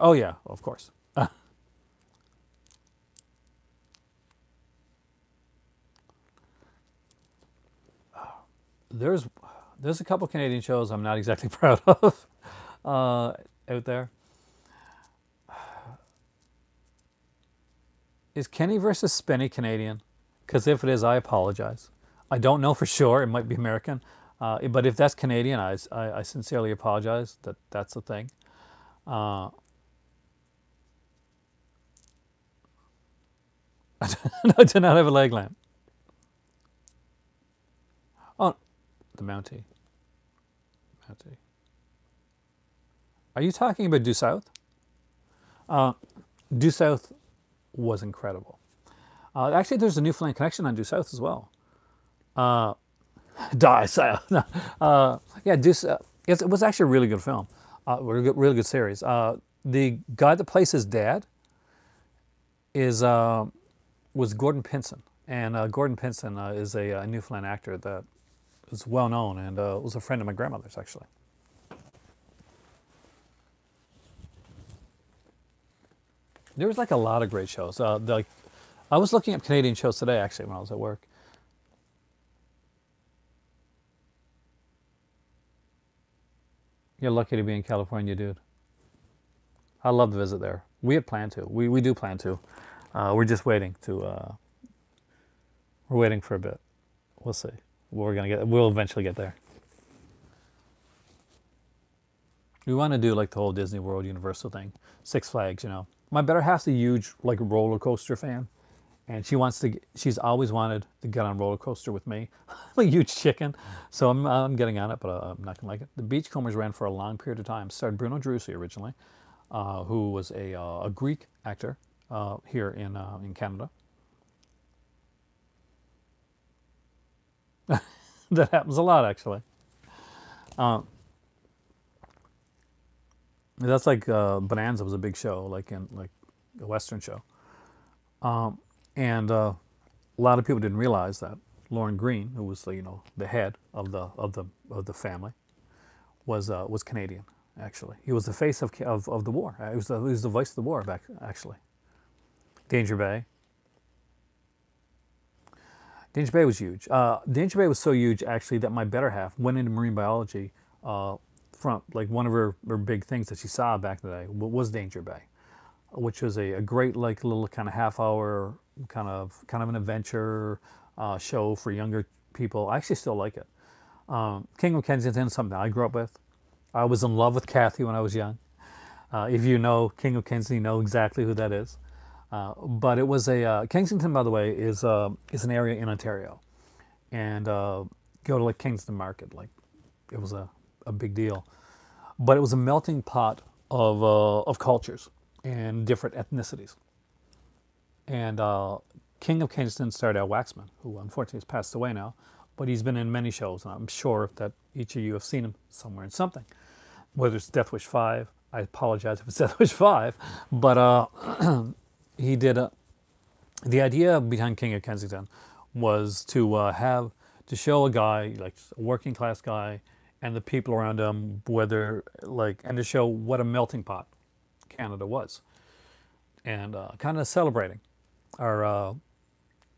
Oh yeah, of course. there's there's a couple Canadian shows I'm not exactly proud of uh, out there. Is Kenny versus Spenny Canadian? Because if it is, I apologize. I don't know for sure. It might be American. Uh, but if that's Canadian, I, I, I, sincerely apologize that that's the thing. Uh, I do not have a leg lamp. Oh, the Mountie. Mountie. Are you talking about Due South? Uh, Due South was incredible. Uh, actually, there's a Newfoundland connection on Due South as well. Uh, Die South. uh, yeah, Due South. It was actually a really good film. Uh, really, good, series. Uh, the guy that plays his dad is uh, was Gordon Pinsent, and uh, Gordon Pinsent uh, is a, a, Newfoundland actor that is well known and uh, was a friend of my grandmother's actually. There was like a lot of great shows. Uh, the, like, I was looking at Canadian shows today actually when I was at work. You're lucky to be in California, dude. I'd love to visit there. We had planned to. We, we do plan to. Uh, we're just waiting to. Uh, we're waiting for a bit. We'll see. We're gonna get. We'll eventually get there. We want to do like the whole Disney World Universal thing, Six Flags. You know, my better half's a huge like roller coaster fan, and she wants to. She's always wanted to get on roller coaster with me. I'm a huge chicken, so I'm, I'm getting on it, but uh, I'm not gonna like it. The Beachcombers ran for a long period of time. Started Bruno Gerussi originally, uh, who was a, uh, a Greek actor here in uh, in Canada. that happens a lot, actually. Uh, that's like uh, Bonanza was a big show, like in like a Western show, um, and uh, a lot of people didn't realize that Lorne Greene, who was the, you know the head of the of the of the family, was uh, was Canadian. Actually, he was the face of of, of the war. He was the he was the voice of the war back actually. Danger Bay. Danger Bay was huge. Uh, Danger Bay was so huge actually that my better half went into marine biology. Uh, from like one of her, her big things that she saw back in the day was Danger Bay, which was a, a great like little kind of half hour kind of kind of an adventure uh, show for younger people. I actually still like it. Um, King of Kensington, something I grew up with. I was in love with Kathy when I was young. Uh, if you know King of Kensington, you know exactly who that is. Uh, but it was a uh, Kensington, by the way, is uh, is an area in Ontario, and uh, go to like Kingston Market, like it was a, a big deal. But it was a melting pot of uh, of cultures and different ethnicities. And King of Kingston started out Waxman, who unfortunately has passed away now, but he's been in many shows, and I'm sure that each of you have seen him somewhere in something, whether it's Death Wish Five. I apologize if it's Death Wish Five, but he did a, the idea behind King of Kensington was to uh, have to show a guy like a working class guy and the people around him whether like and to show what a melting pot Canada was and uh, kind of celebrating our uh,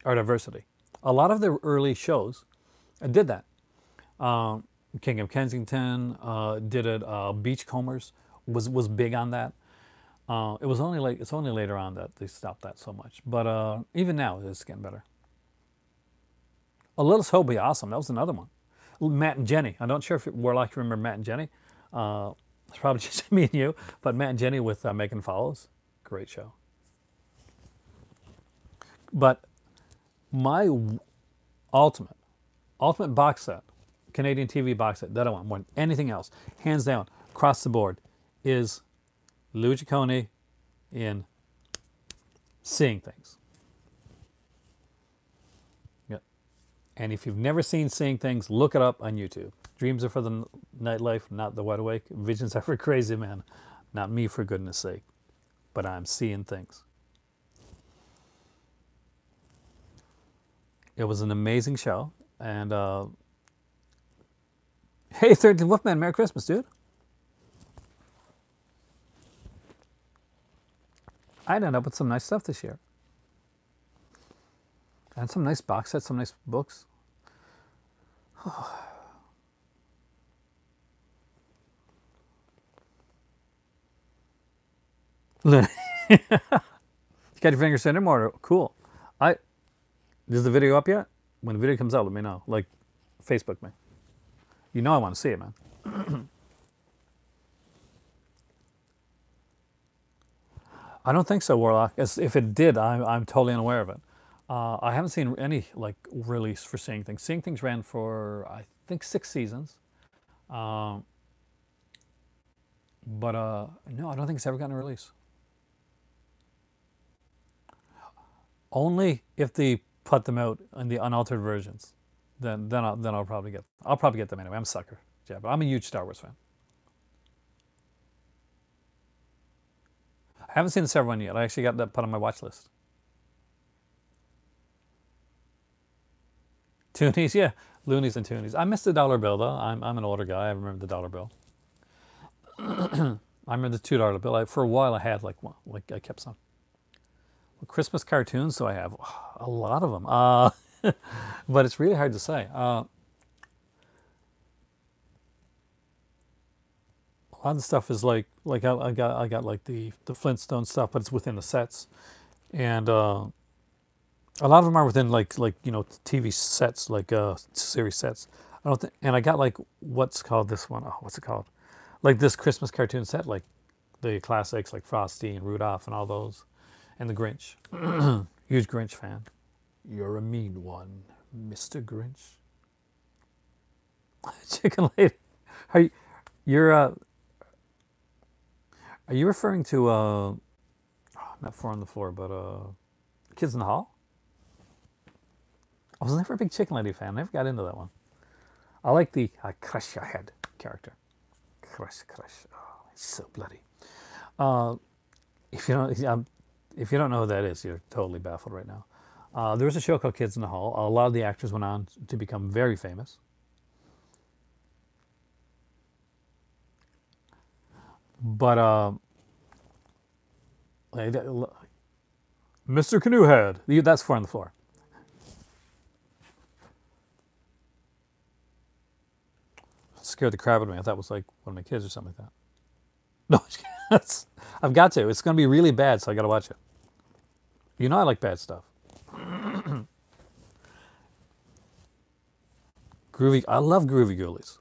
our diversity. A lot of the early shows did that. Um, King of Kensington uh, did it. Uh, Beachcombers was was big on that. Uh, it was only like it's only later on that they stopped that so much, but uh, even now it's getting better. A Little Hope be awesome. That was another one. Matt and Jenny. I'm not sure if it, Warlock remember Matt and Jenny. Uh, it's probably just me and you, but Matt and Jenny with uh, Megan Follows, great show. But my ultimate, ultimate box set, Canadian TV box set that I want more than anything else, hands down, across the board, is Luigi Coney in Seeing Things. Yeah, And if you've never seen Seeing Things, look it up on YouTube. Dreams are for the nightlife, not the wide awake. Visions are for crazy men, not me for goodness sake. But I'm seeing things. It was an amazing show. And uh, hey, 13 Wolfman, Merry Christmas, dude. I ended up with some nice stuff this year. And some nice box sets, some nice books. you got your fingers in more cool. I is the video up yet? When the video comes out, let me know. Like Facebook me. You know I want to see it, man. I don't think so, Warlock. As if it did, I'm, I'm totally unaware of it. Uh, I haven't seen any like release for Seeing Things. Seeing Things ran for I think six seasons, um, but uh, no, I don't think it's ever gotten a release. Only if they put them out in the unaltered versions, then then I'll, then I'll probably get I'll probably get them anyway. I'm a sucker, yeah, but I'm a huge Star Wars fan. I haven't seen the one yet. I actually got that put on my watch list. Toonies, yeah, loonies and toonies. I missed the dollar bill though. I'm I'm an older guy. I remember the dollar bill. I remember the two dollar bill. I, for a while, I had like like I kept some. What Christmas cartoons do I have? A lot of them. Uh, but it's really hard to say. Uh, a lot of the stuff is like like I, I, got I got like the the Flintstone stuff, but it's within the sets, and uh, a lot of them are within like like you know TV sets, like uh, series sets. I don't think, and I got like what's called this one? Oh, what's it called? Like this Christmas cartoon set, like the classics like Frosty and Rudolph and all those and the Grinch. Huge Grinch fan. You're a mean one, Mr. Grinch. Chicken lady. Are you, you're uh, are you referring to uh, not four on the floor, but uh, Kids in the Hall? I was never a big Chicken Lady fan. Never got into that one. I like the crush your head character. Crush, crush. Oh, he's so bloody. Uh, if you don't, if you don't know who that is, you're totally baffled right now. Uh, there was a show called Kids in the Hall. A lot of the actors went on to become very famous. But uh, Mr. Canoehead, that's four on the floor. scared the crap out of me. I thought it was like one of my kids or something like that. No, I've got to. It's going to be really bad, so I got to watch it. You know I like bad stuff. groovy. I love groovy ghoulies.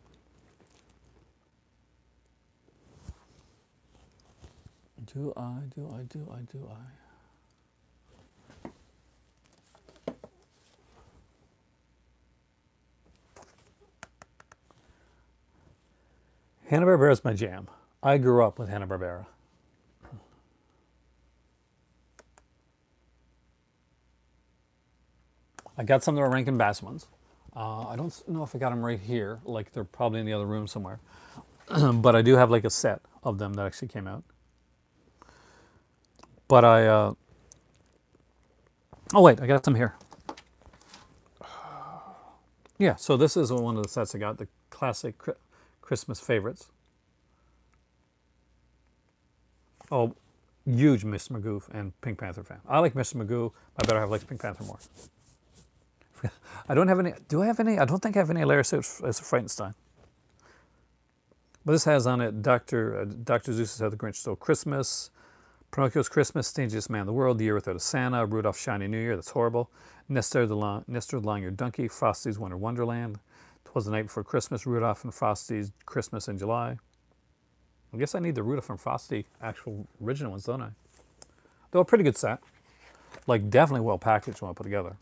Do I, do I, do I, do I? Hanna-Barbera is my jam. I grew up with Hanna-Barbera. I got some of the Rankin Bass ones. Uh, I don't know if I got them right here, like they're probably in the other room somewhere. but I do have like a set of them that actually came out. But I, uh, oh wait, I got some here. Yeah, so this is one of the sets I got, the classic Christmas favorites. Oh, huge Mr. Magoo and Pink Panther fan. I like Mr. Magoo. My better half likes Pink Panther more. I don't have any. Do I have any? I don't think I have any Hilarious House of Frightenstein. But this has on it Dr. Uh, Dr. Seuss's How the Grinch Stole Christmas, Pinocchio's Christmas, Stingiest Man in the World, The Year Without a Santa, Rudolph's Shiny New Year, that's horrible, Nestor the, Long, Nestor the Long-Eared Donkey, Frosty's Winter Wonderland, Twas the Night Before Christmas, Rudolph and Frosty's Christmas in July. I guess I need the Rudolph and Frosty actual original ones, don't I? Though a pretty good set. Like definitely well packaged when I put together.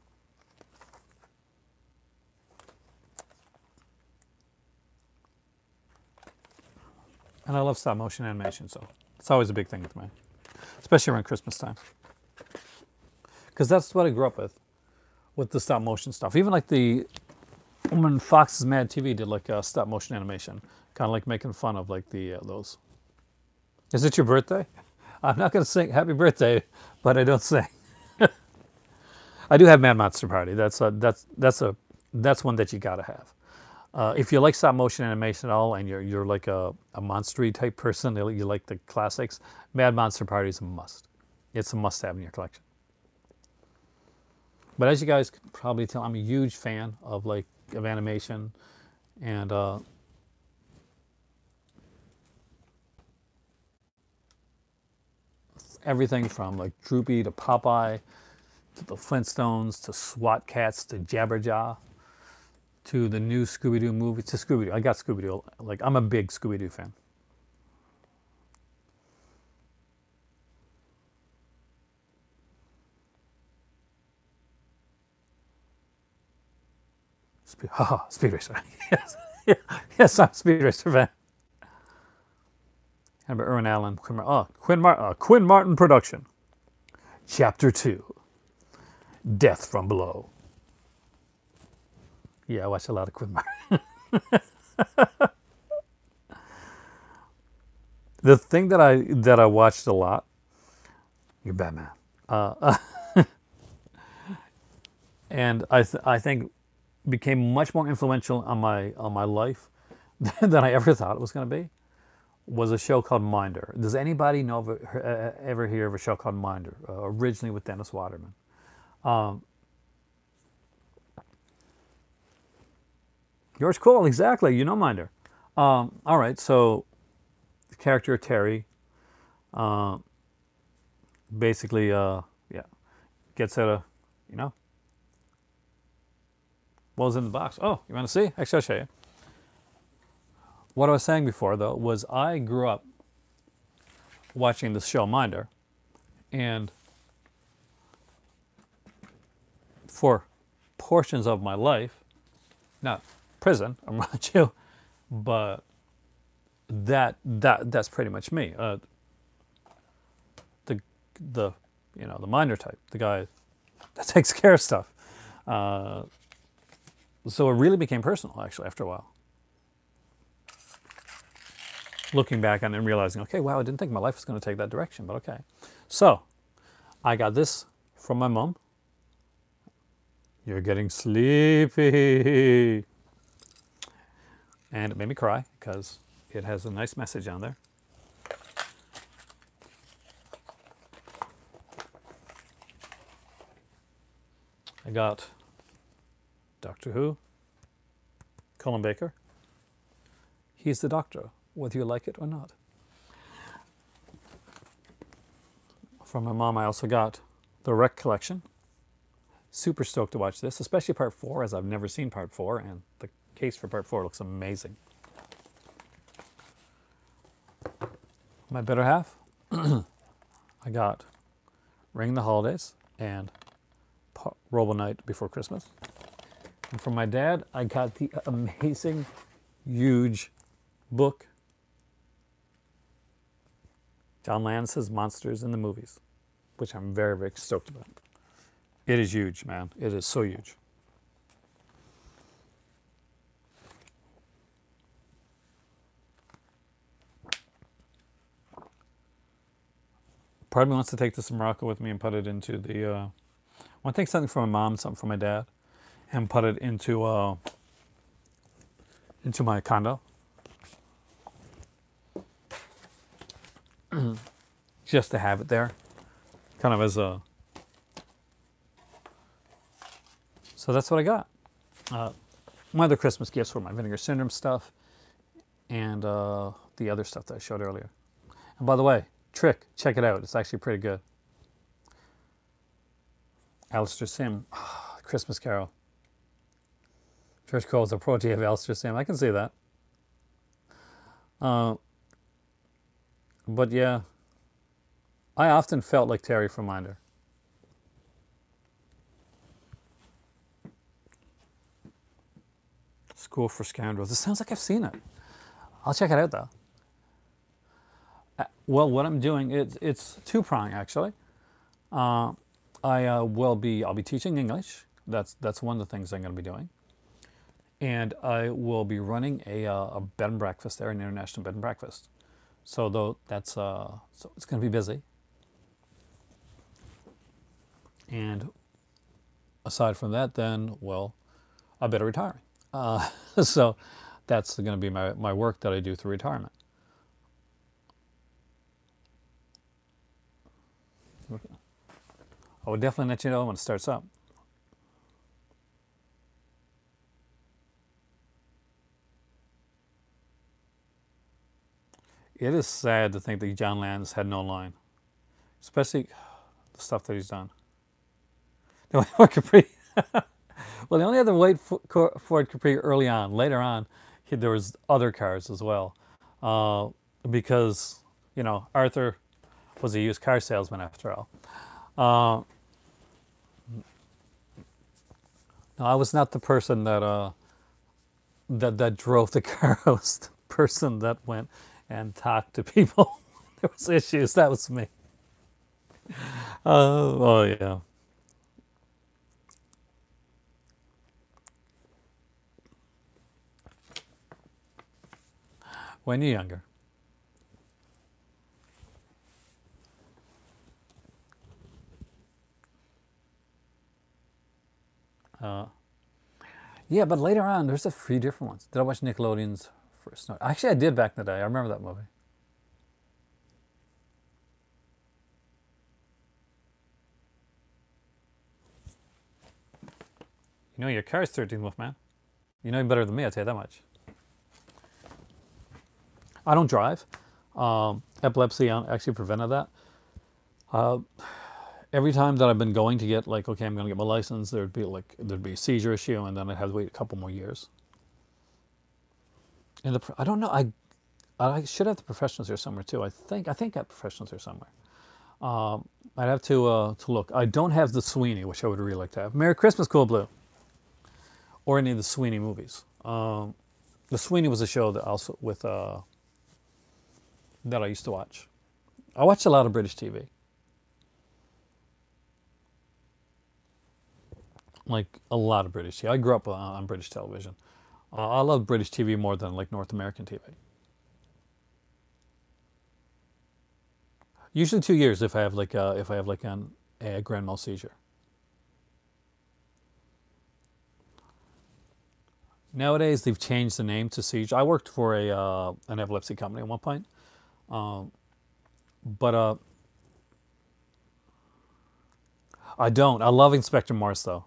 And I love stop motion animation, so it's always a big thing with me, especially around Christmas time. Because that's what I grew up with, with the stop motion stuff. Even like the, when Fox's Mad TV did like a stop motion animation, kind of like making fun of like the uh, those. Is it your birthday? I'm not going to sing happy birthday, but I don't sing. I do have Mad Monster Party. That's a that's that's a that's one that you gotta have. Uh, if you like stop motion animation at all, and you're you're like a, a monstery type person, you like the classics, Mad Monster Party is a must. It's a must have in your collection. But as you guys can probably tell, I'm a huge fan of like of animation, and uh, everything from like Droopy to Popeye to the Flintstones to SWAT Kats to Jabberjaw to the new Scooby Doo movie to Scooby Doo. I got Scooby Doo. Like I'm a big Scooby Doo fan. Speed, haha, Speed Racer. yes, yeah, yes, I'm a Speed Racer fan. How about Irwin Allen? Quinn, oh, Quinn, Mar- uh, Quinn Martin production. Chapter 2 Death from Below. Yeah, I watch a lot of Quinn Martin. the thing that I that I watched a lot, you're Batman. Uh, and I th- I think became much more influential on my on my life than I ever thought it was going to be. Was a show called Minder. Does anybody know of a, ever hear of a show called Minder? Uh, originally with Dennis Waterman. Um, Yours cool, exactly. You know Minder. Um, all right, so the character Terry uh, basically, uh, yeah, gets at a, you know, what was in the box? Oh, you want to see? Actually, I'll show you. What I was saying before, though, was I grew up watching this show, Minder, and for portions of my life, not prison, I'm not you, but that that that's pretty much me. Uh, the the you know the Minder type, the guy that takes care of stuff. Uh, so it really became personal actually after a while. Looking back on it and realizing, okay, wow, I didn't think my life was going to take that direction, but okay. So I got this from my mom. You're getting sleepy. And it made me cry because it has a nice message on there. I got Doctor Who, Colin Baker. He's the doctor, whether you like it or not. From my mom, I also got the Rec Collection. Super stoked to watch this, especially part four, as I've never seen part four, and the case for part four looks amazing. My better half, I got Ring the Holidays and Robo Night Before Christmas. And from my dad, I got the amazing, huge book, John Landis's Monsters in the Movies, which I'm very, very stoked about. It is huge, man. It is so huge. Part of me wants to take this Morocco with me and put it into the. Uh, I want to take something from my mom, something from my dad, and put it into uh, into my condo. Just to have it there, kind of as a. So that's what I got. Uh, my other Christmas gifts were my vinegar syndrome stuff, and uh, the other stuff that I showed earlier. And by the way, trick. Check it out. It's actually pretty good. Alastair Sim, Christmas Carol. George Cole's a protege of Alastair Sim. I can see that. Uh, but yeah, I often felt like Terry from Minder. School for Scoundrels. It sounds like I've seen it. I'll check it out though. Uh, well, what I'm doing it's it's two prong actually. Uh, I uh, will be I'll be teaching English. That's that's one of the things I'm going to be doing, and I will be running a, uh, a bed and breakfast there, an international bed and breakfast. So though that's uh so it's going to be busy, and aside from that, then, well, I better retire. So that's going to be my, my work that I do through retirement. I will definitely let you know when it starts up. It is sad to think that John Landis had no line, especially the stuff that he's done. The Ford Capri. well, the only other white Ford Capri early on. Later on, there was other cars as well, uh, because you know Arthur was a used car salesman after all. Uh, no, I was not the person that uh, that that drove the car. I was the person that went and talked to people. there was issues. That was me. Uh, oh yeah. When you're younger. Uh, yeah, but later on, there's a few different ones. Did I watch Nickelodeon's first? No, actually, I did back in the day. I remember that movie. You know your car's 13 wolf, man. You know him better than me, I'll tell you that much. I don't drive. Um, epilepsy actually prevented that. Uh, every time that I've been going to get like, okay, I'm going to get my license, there'd be like, there'd be a seizure issue, and then I'd have to wait a couple more years. And the, I don't know, I, I should have the professionals here somewhere too. I think, I think I have professionals here somewhere. Um, I'd have to, uh, to look. I don't have the Sweeney, which I would really like to have. Merry Christmas, Cool Blue. Or any of the Sweeney movies. Um, the Sweeney was a show that also with, uh, that I used to watch. I watched a lot of British TV. Like a lot of British TV. I grew up uh, on British television. Uh, I love British TV more than like North American TV. Usually two years if I have like a, uh, if I have like an, a grand mal seizure. Nowadays they've changed the name to seizure. I worked for a uh, an epilepsy company at one point, um, but uh, I don't. I love Inspector Morse though.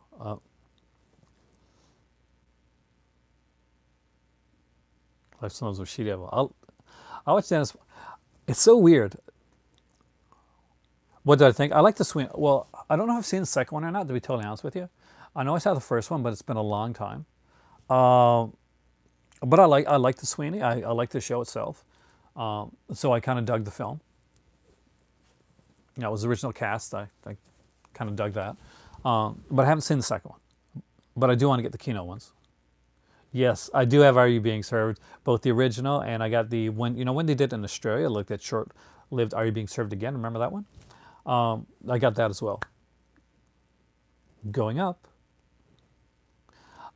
Uh, Life Snows with She I'll, I watch Dennis. It's so weird. What do I think? I like the swing. Well, I don't know if I've seen the second one or not, to be totally honest with you. I know I saw the first one, but it's been a long time. Um, but I like I like the Sweeney. I, I like the show itself. Um, so I kind of dug the film. You know, it was the original cast. I, I kind of dug that. Um, but I haven't seen the second one. But I do want to get the Kino ones. Yes, I do have Are You Being Served, both the original and I got the when you know when they did in Australia, like that short-lived Are You Being Served Again? Remember that one? Um, I got that as well. Going up.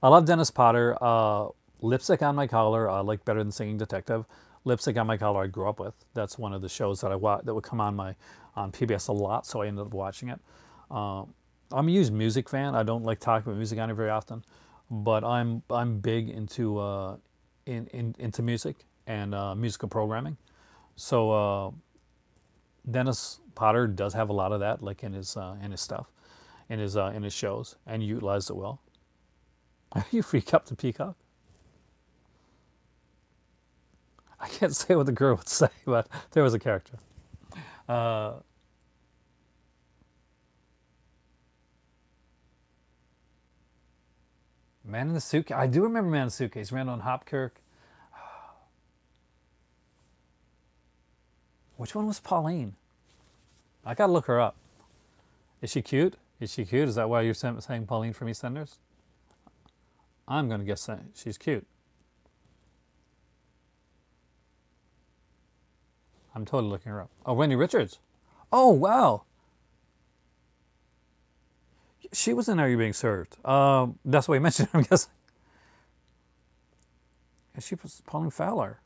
I love Dennis Potter. Uh, Lipstick on My Collar, I like better than Singing Detective. Lipstick on My Collar, I grew up with. That's one of the shows that I wa- that would come on my on PBS a lot, so I ended up watching it. Um, I'm a huge music fan. I don't like talking about music on it very often, but I'm I'm big into uh, in, in into music and uh, musical programming. So uh, Dennis Potter does have a lot of that, like in his uh, in his stuff, in his uh, in his shows, and he utilized it well. Are you freak up to Peacock? I can't say what the girl would say, but there was a character. Man in the Suitcase. I do remember Man in the Suitcase. Randall and Hopkirk. Which one was Pauline? I gotta look her up. Is she cute? Is she cute? Is that why you're saying Pauline from EastEnders? I'm gonna guess that she's cute. I'm totally looking her up. Oh, Wendy Richards. Oh, wow she was in Are You Being Served? Um, that's why you mentioned her, I'm guessing. Yeah, she was Pauline Fowler.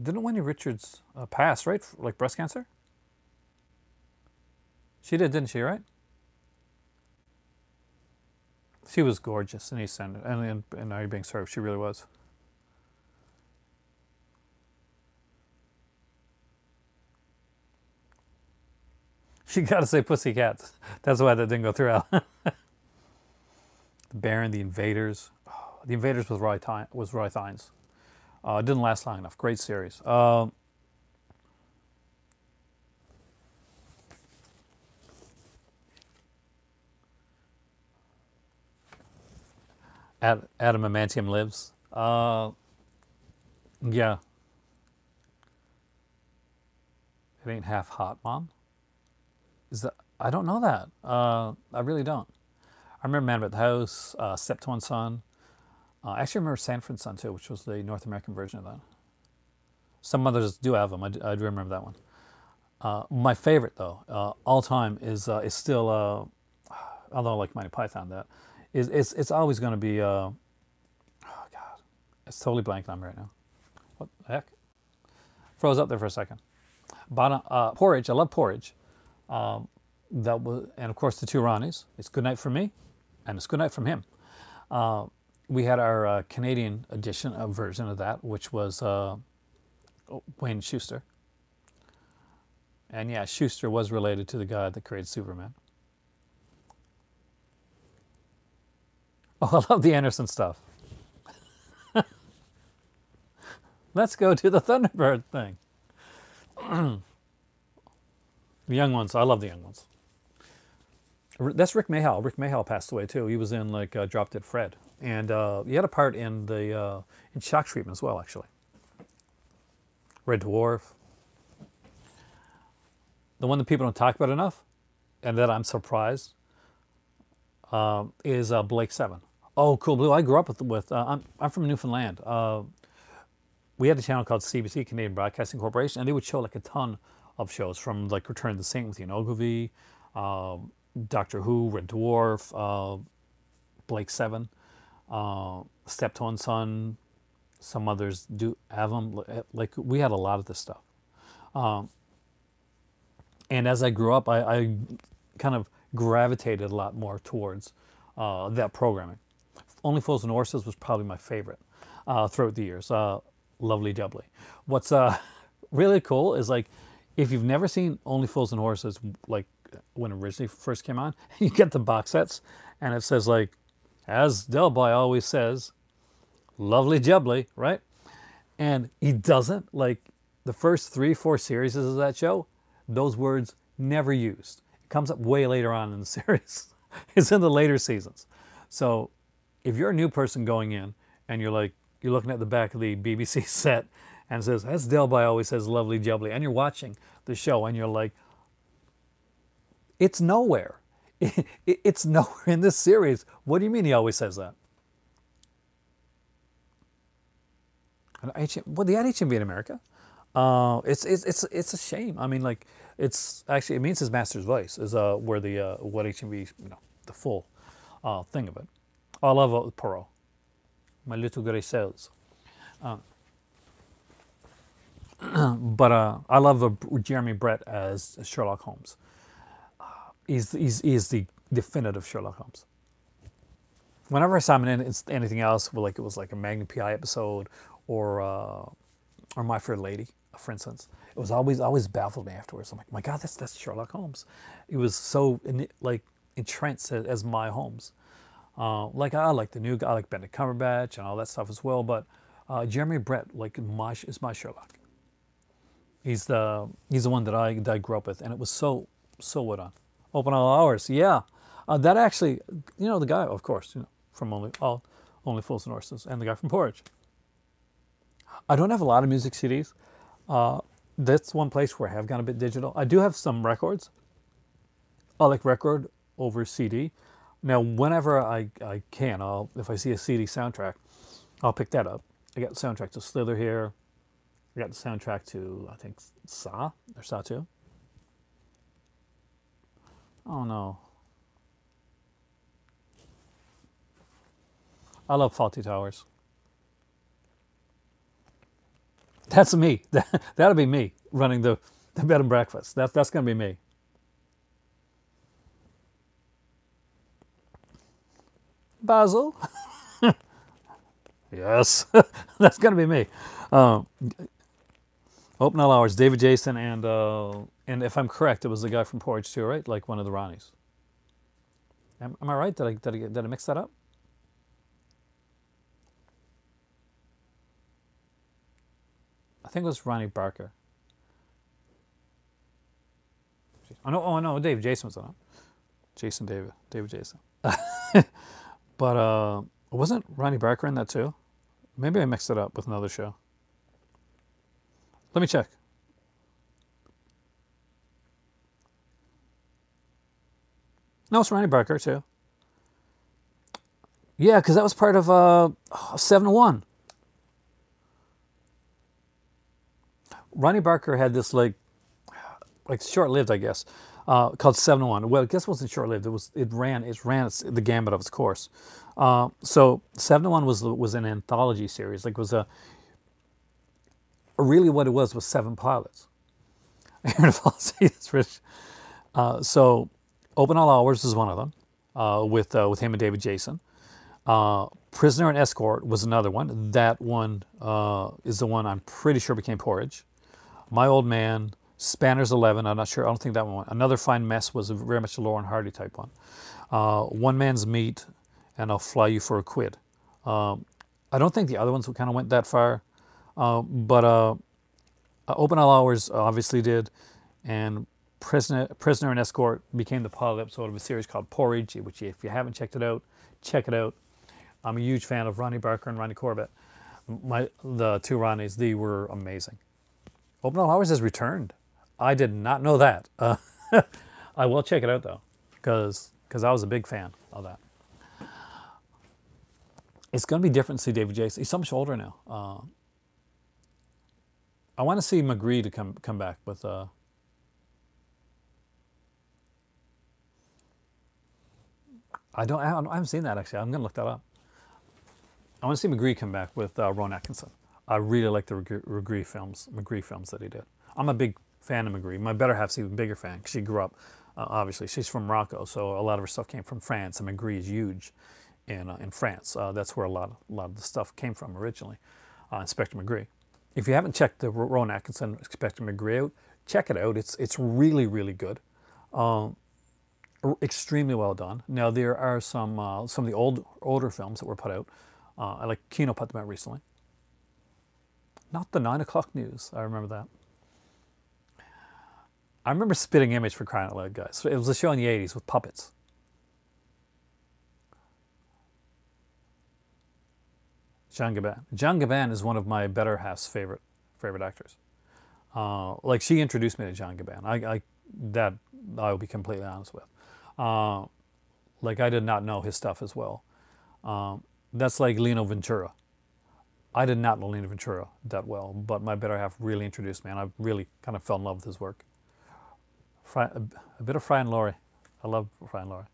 Didn't Wendy Richards uh, pass, right? Like breast cancer? She did, didn't she? Right? She was gorgeous in EastEnders, and in, in Are You Being Served? She really was. She got to say Pussycats. That's why that didn't go through. the Baron, The Invaders. Oh, the Invaders was Roy, Tyne, was Roy Thinnes. Uh, it didn't last long enough. Great series. Uh, Ad, Adamantium lives. Uh, yeah. It ain't half hot, mom. Is that? I don't know that. Uh, I really don't. I remember Man About the House, uh, Steptoe Son. Uh, I actually remember Sanford Son too, which was the North American version of that. Some others do have them. I do, I do remember that one. Uh, my favorite though, uh, all time is uh, is still, although I like Monty Python, that is it's it's always going to be. Uh, oh God, it's totally blanking on me right now. What the heck? Froze up there for a second. Bottom, porridge. I love porridge. Um, that was, and of course the two Ronnies. It's good night from me, and it's good night from him. Uh, we had our uh, Canadian edition of version of that, which was uh, Wayne Shuster. And yeah, Shuster was related to the guy that created Superman. Oh, I love the Anderson stuff. Let's go to the Thunderbird thing. the young ones, I love the young ones. That's Rik Mayall. Rik Mayall passed away too. He was in like uh, Drop Dead Fred, and uh, he had a part in the uh, in Shock Treatment as well, actually. Red Dwarf. The one that people don't talk about enough, and that I'm surprised, um, is uh, Blake Seven. Oh, cool blue. I grew up with with. Uh, I'm I'm from Newfoundland. Uh, we had a channel called CBC Canadian Broadcasting Corporation, and they would show like a ton of shows from like Return of the Saint with Ian Ogilvy. Um, Doctor Who, Red Dwarf, uh, Blake Seven, uh, Steptoe and Son, some others do have them. Like we had a lot of this stuff. Um, and as I grew up, I, I, kind of gravitated a lot more towards uh, that programming. Only Fools and Horses was probably my favorite uh, throughout the years. Uh, lovely jubbly. What's uh, really cool is like if you've never seen Only Fools and Horses, like when originally first came on, you get the box sets, and it says like, as Del Boy always says, lovely jubbly, right? And he doesn't like the first three, four series of that show. Those words never used. It comes up way later on in the series. it's in the later seasons. So if you're a new person going in and you're like you're looking at the back of the BBC set and says, as Del Boy always says, lovely jubbly, and you're watching the show and you're like, it's nowhere. It's nowhere in this series. What do you mean he always says that? Well, they had HMV in America. Uh, it's, it's it's it's a shame. I mean, like it's actually it means his master's voice is uh where the uh, what HMV you know the full uh, thing of it. I love uh, Poirot, my little gray cells. Uh, but uh, I love uh, Jeremy Brett as Sherlock Holmes He's is, is the definitive Sherlock Holmes. Whenever I saw him in anything else, like it was like a Magnum PI episode or uh, or My Fair Lady, for instance, it was always always baffled me afterwards. I'm like, my God, that's that's Sherlock Holmes. It was so like entrenched as, my Holmes. Uh, like I like the new guy, I like Benedict Cumberbatch and all that stuff as well. But uh, Jeremy Brett, like my is my Sherlock. He's the he's the one that I that I grew up with, and it was so so well done. Open all hours. Yeah, uh, that actually, you know, the guy, of course, you know, from only all only fools and horses, and the guy from Porridge. I don't have a lot of music CDs. Uh, that's one place where I have gone a bit digital. I do have some records. I like record over CD. Now, whenever I, I can, I'll if I see a CD soundtrack, I'll pick that up. I got soundtrack to Slither here. I got the soundtrack to I think Saw or Saw Two. Oh no. I love Fawlty Towers. That's me. That'll be me running the, the bed and breakfast. That's that's going to be me. Basil? yes, that's going to be me. Um, open all hours. David Jason and uh, and if I'm correct, it was the guy from Porridge too, right? Like one of the Ronnies. Am, am I right? Did I, did I did I mix that up? I think it was Ronnie Barker. Oh no! Oh no! Dave Jason was on it. Jason David, David Jason. but uh, wasn't Ronnie Barker in that too? Maybe I mixed it up with another show. Let me check. No, it's Ronnie Barker too. Yeah, because that was part of uh, 7 1. Ronnie Barker had this like, like short-lived, I guess, uh, called Seven One. Well, I guess it wasn't short-lived. It was. It ran. It ran the gambit of its course. Uh, so Seven One was was an anthology series. Like was a. Really, what it was was seven pilots. Aaron rich. Uh, so, Open All Hours is one of them, uh, with uh, with him and David Jason. Uh, Prisoner and Escort was another one. That one uh, is the one I'm pretty sure became Porridge. My Old Man, Spanners 11, I'm not sure, I don't think that one. Another Fine Mess was very much a Laurel and Hardy type one. Uh, one Man's Meat, and I'll Fly You for a Quid. Um, I don't think the other ones kind of went that far, but uh, uh, Open All Hours obviously did, and Prisoner, Prisoner and Escort became the pilot episode of a series called Porridge, which if you haven't checked it out, check it out. I'm a huge fan of Ronnie Barker and Ronnie Corbett. My the two Ronnies, they were amazing. Open All Hours has returned. I did not know that. Uh, I will check it out though, because because I was a big fan of that. It's going to be different to see David Jason. He's so much older now. Uh, I want to see Maigret to come come back with. Uh, I don't. I haven't seen that actually. I'm going to look that up. I want to see Maigret come back with uh, Rowan Atkinson. I really like the Maigret films, Maigret films that he did. I'm a big fan of Maigret. My better half's even bigger fan because she grew up, uh, obviously, she's from Morocco, so a lot of her stuff came from France, and Maigret is huge in, uh, in France. Uh, that's where a lot, a lot of the stuff came from originally, uh, Inspector Maigret. If you haven't checked the Rowan Atkinson Inspector Maigret out, check it out. It's, it's really, really good. Um, extremely well done. Now, there are some, uh, some of the old, older films that were put out. Uh, like Kino put them out recently. Not the nine o'clock news. I remember that. I remember Spitting Image for crying out loud, guys. It was a show in the 80s with puppets. Jean Gabin. Jean Gabin is one of my better half's favorite favorite actors. Uh, like she introduced me to Jean Gabin. I, I that I will be completely honest with. Uh, like I did not know his stuff as well. Um, that's like Lino Ventura. I did not know Lino Ventura that well, but my better half really introduced me, and I really kind of fell in love with his work. Fry, a, a, bit of Fry and Laurie. I love Fry and Laurie.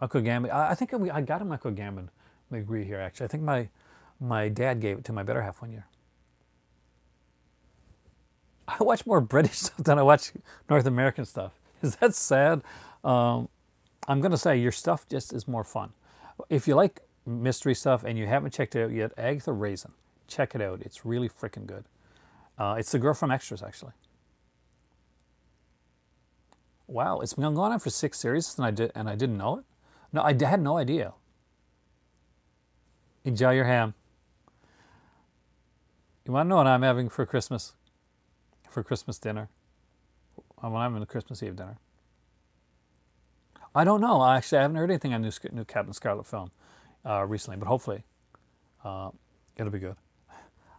Michael Gambon. I, I think we, I got a Michael Gambon Maigret here, actually. I think my, my dad gave it to my better half one year. I watch more British stuff than I watch North American stuff. Is that sad? Um, I'm going to say your stuff just is more fun. If you like mystery stuff and you haven't checked it out yet, Agatha Raisin, check it out. It's really freaking good. Uh, it's the girl from Extras, actually. Wow, it's been going on for six series, and I did, and I didn't know it. No, I had no idea. Enjoy your ham. You want to know what I'm having for Christmas? For Christmas dinner? When I'm having a Christmas Eve dinner? I don't know. I actually, I haven't heard anything on new, new Captain Scarlet film uh, recently, but hopefully uh, it'll be good.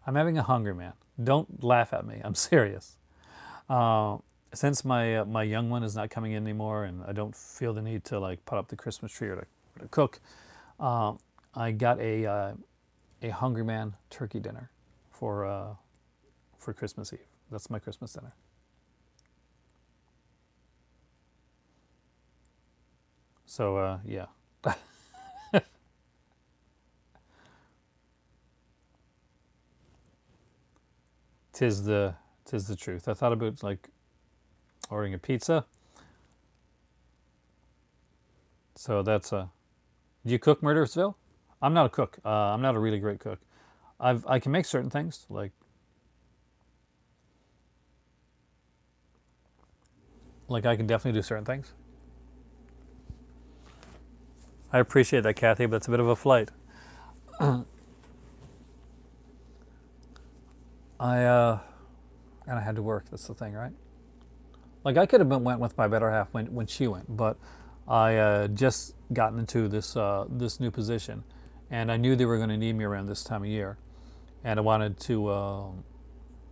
I'm having a hungry man. Don't laugh at me. I'm serious. Uh, since my uh, my young one is not coming in anymore, and I don't feel the need to like put up the Christmas tree or to, or to cook, uh, I got a uh, a hungry man turkey dinner for for Christmas Eve. That's my Christmas dinner. So uh, yeah. tis the tis the truth. I thought about like ordering a pizza. So that's a Do you cook Murdersville? I'm not a cook. Uh, I'm not a really great cook. I've I can make certain things like like I can definitely do certain things. I appreciate that, Kathy, but it's a bit of a flight. I uh, and I had to work. That's the thing, right? Like I could have been went with my better half when when she went, but I uh, just gotten into this uh, this new position, and I knew they were going to need me around this time of year, and I wanted to. Uh,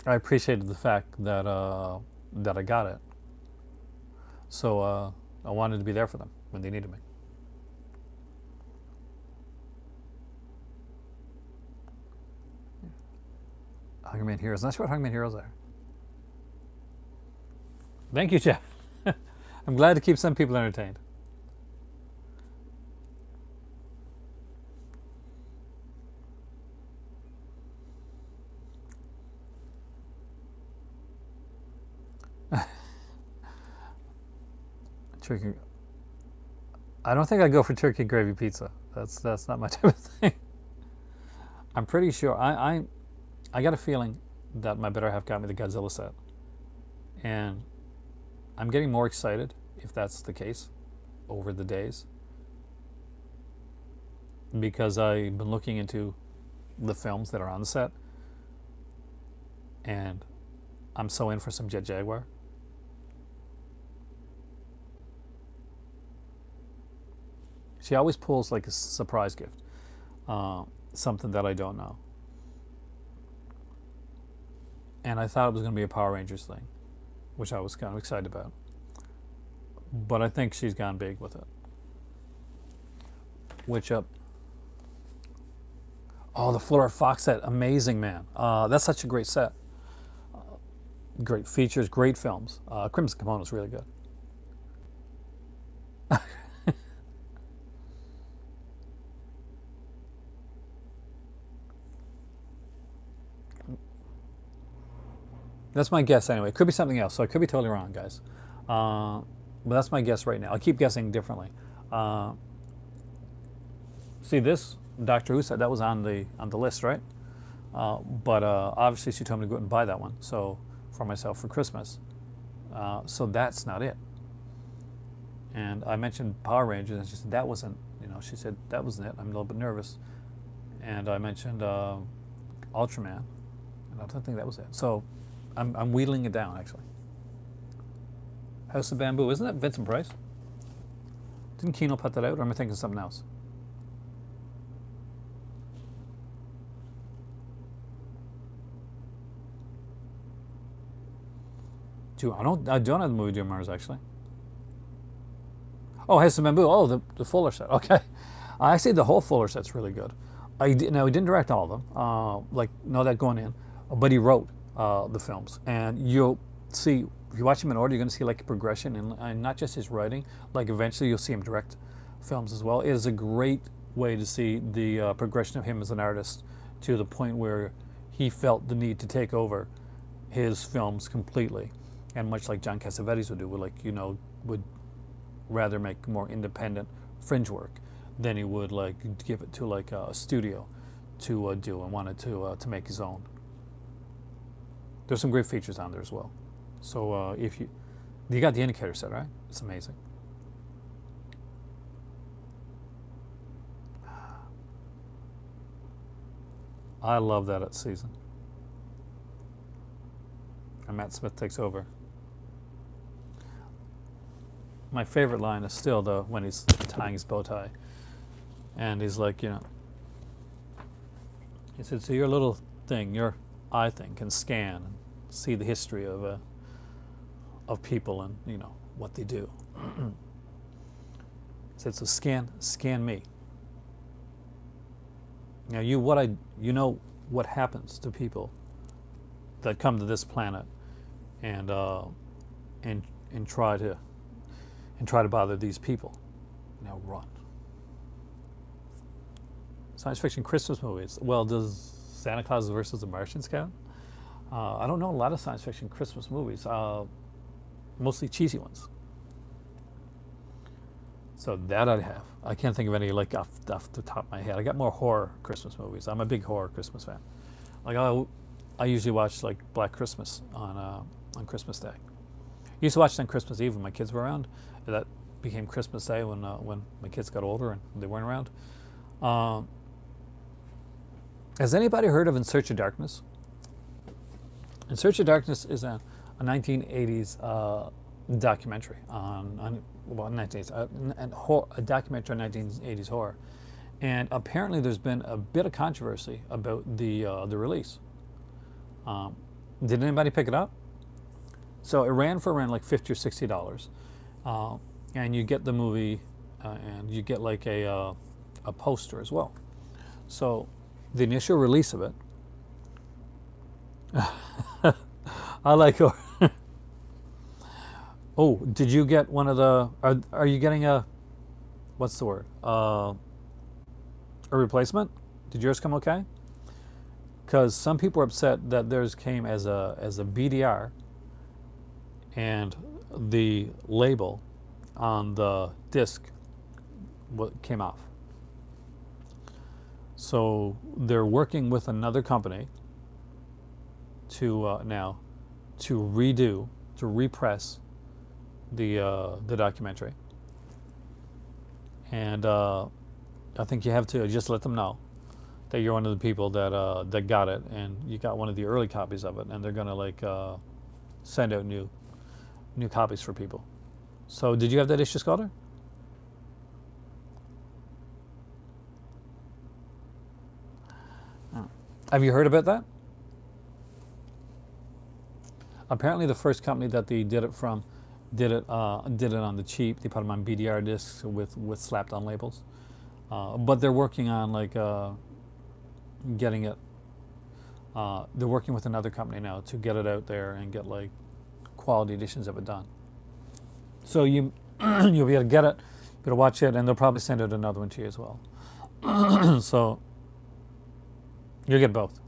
I appreciated the fact that uh, that I got it. So uh, I wanted to be there for them when they needed me. Hungry Heroes. Not sure what Hungry Heroes are. Thank you, Jeff. I'm glad to keep some people entertained. Turkey. I don't think I'd go for turkey gravy pizza. That's that's not my type of thing. I'm pretty sure I I, I got a feeling that my better half got me the Godzilla set, and I'm getting more excited if that's the case over the days because I've been looking into the films that are on the set, and I'm so in for some Jet Jaguar. She always pulls like a surprise gift, uh, something that I don't know. And I thought it was going to be a Power Rangers thing, which I was kind of excited about. But I think she's gone big with it. Which up? Oh, the Fuller Fox set, amazing man. Uh, that's such a great set. Uh, great features, great films. Uh, Crimson Kimono is really good. That's my guess anyway. It could be something else, so I could be totally wrong, guys. Uh, but that's my guess right now. I'll keep guessing differently. Uh, see this Doctor Who said that was on the on the list, right? Uh, but uh, obviously she told me to go out and buy that one, so for myself for Christmas. Uh, so that's not it. And I mentioned Power Rangers, and she said that wasn't. You know, she said that wasn't it. I'm a little bit nervous. And I mentioned uh, Ultraman, and I don't think that was it. So I'm, I'm wheeling it down, actually. House of Bamboo. Isn't that Vincent Price? Didn't Kino put that out, or am I thinking something else? I don't I don't have the movie Doom Mars actually. Oh, House of Bamboo. Oh, the, the Fuller set. Okay, I actually the whole Fuller set's really good. I now he didn't direct all of them. Uh, like know that going in, but he wrote uh, the films, and you'll see if you watch them in order, you're going to see like a progression, and, and not just his writing. Like eventually, you'll see him direct films as well. It is a great way to see the uh, progression of him as an artist to the point where he felt the need to take over his films completely, and much like John Cassavetes would do, would like you know would rather make more independent fringe work than he would like give it to like a studio to uh, do and wanted to uh, to make his own. There's some great features on there as well. So uh, if you you got the indicator set right, it's amazing. I love that at season. And Matt Smith takes over. My favorite line is still though when he's tying his bow tie, and he's like, you know, he said, "So your little thing, your eye thing, can scan see the history of uh, of people and you know what they do." said, "So scan, scan me." Now you what I you know what happens to people that come to this planet and uh, and and try to and try to bother these people. Now run. Science fiction Christmas movies. Well, does Santa Claus versus the Martians count? Uh, I don't know a lot of science fiction Christmas movies. Uh, mostly cheesy ones. So that I'd have. I can't think of any like off, off the top of my head. I got more horror Christmas movies. I'm a big horror Christmas fan. Like I, I usually watch like Black Christmas on uh, on Christmas Day. I used to watch it on Christmas Eve when my kids were around. That became Christmas Day when uh, when my kids got older and they weren't around. Um, has anybody heard of In Search of Darkness? In Search of Darkness is a, a 1980s uh, documentary on, on well, 1980s, uh, a documentary on 1980s horror. And apparently, there's been a bit of controversy about the uh, the release. Um, did anybody pick it up? So it ran for around like 50 or 60 dollars, uh, and you get the movie, uh, and you get like a uh, a poster as well. So the initial release of it. I like. oh, did you get one of the? Are are you getting a? What's the word? Uh, a replacement? Did yours come okay? Because some people were upset that theirs came as a as a BDR, and the label on the disc came off. So they're working with another company to uh, now to redo to repress the uh, the documentary, and uh, I think you have to just let them know that you're one of the people that uh, that got it, and you got one of the early copies of it, and they're gonna like uh, send out new new copies for people. So, did you have that issue, Scotty? Have you heard about that? Apparently, the first company that they did it from did it uh, did it on the cheap. They put them on BDR discs with with slapped on labels. Uh, but they're working on like uh, getting it. Uh, they're working with another company now to get it out there and get like quality editions of it done. So you you'll be able to get it, be to watch it, and they'll probably send out another one to you as well. so You'll get both.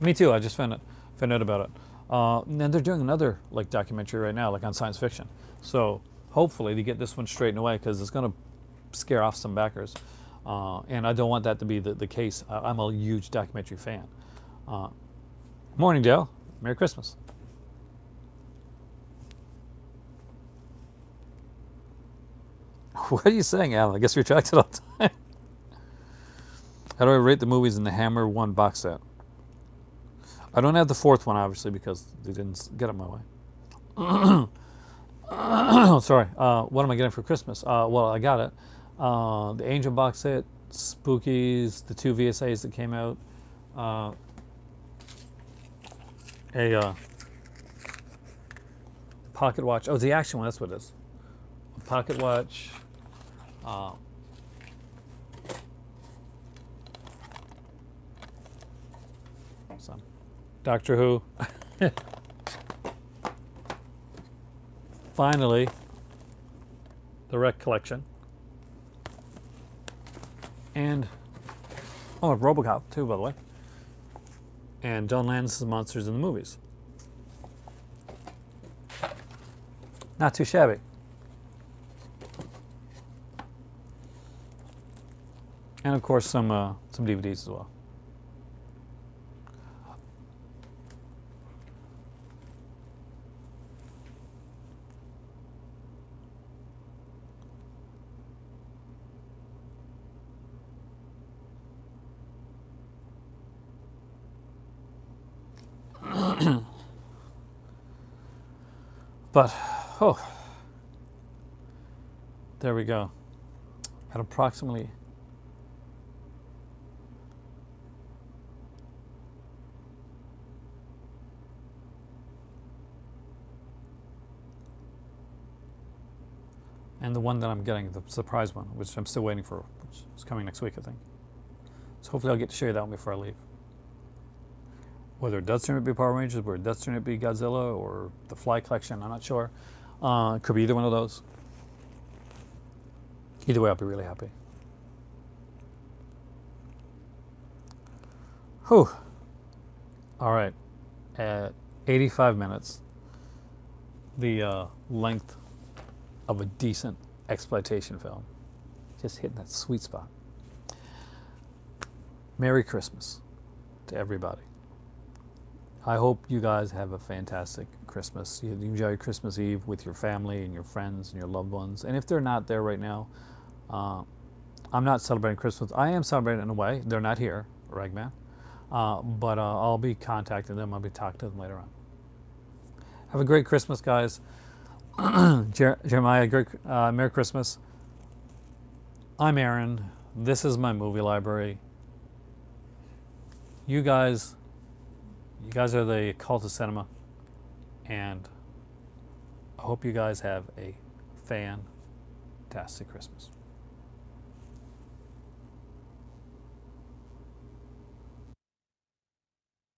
Me too. I just found it, found out about it. Uh, and they're doing another like documentary right now, like on science fiction. So hopefully they get this one straightened away because it's going to scare off some backers. Uh, and I don't want that to be the, the case. I, am a huge documentary fan. Uh, morning, Dale. Merry Christmas. What are you saying, Alan? I guess you're attracted all the time. How do I rate the movies in the Hammer 1 box set? I don't have the fourth one, obviously, because they didn't get it my way. Sorry. Uh, what am I getting for Christmas? Uh, well, I got it. Uh, the Angel box set, Spookies, the two VSAs that came out, uh, a uh, pocket watch. Oh, the action one. That's what it is. A pocket watch. Uh, Doctor Who. Finally, the Rec Collection. And, oh, Robocop, too, by the way. And John Landis' Monsters in the Movies. Not too shabby. And of course, some uh, some DVDs as well. But, oh, there we go. At approximately and the one that I'm getting, the surprise one, which I'm still waiting for, which is coming next week, I think. So hopefully I'll get to show you that one before I leave whether it does turn out to be Power Rangers, whether it does turn out to be Godzilla or the Fly Collection, I'm not sure. Uh, could be either one of those. Either way, I'll be really happy. Whew. All right. At 85 minutes, the uh, length of a decent exploitation film. Just hitting that sweet spot. Merry Christmas to everybody. I hope you guys have a fantastic Christmas. You enjoy Christmas Eve with your family and your friends and your loved ones. And if they're not there right now, uh, I'm not celebrating Christmas. I am celebrating in a way. They're not here, Ragman. Uh, but uh, I'll be contacting them. I'll be talking to them later on. Have a great Christmas, guys. Jer- Jeremiah, great, uh, Merry Christmas. I'm Aaron. This is my movie library. You guys, you guys are the cult of cinema, and I hope you guys have a fantastic Christmas.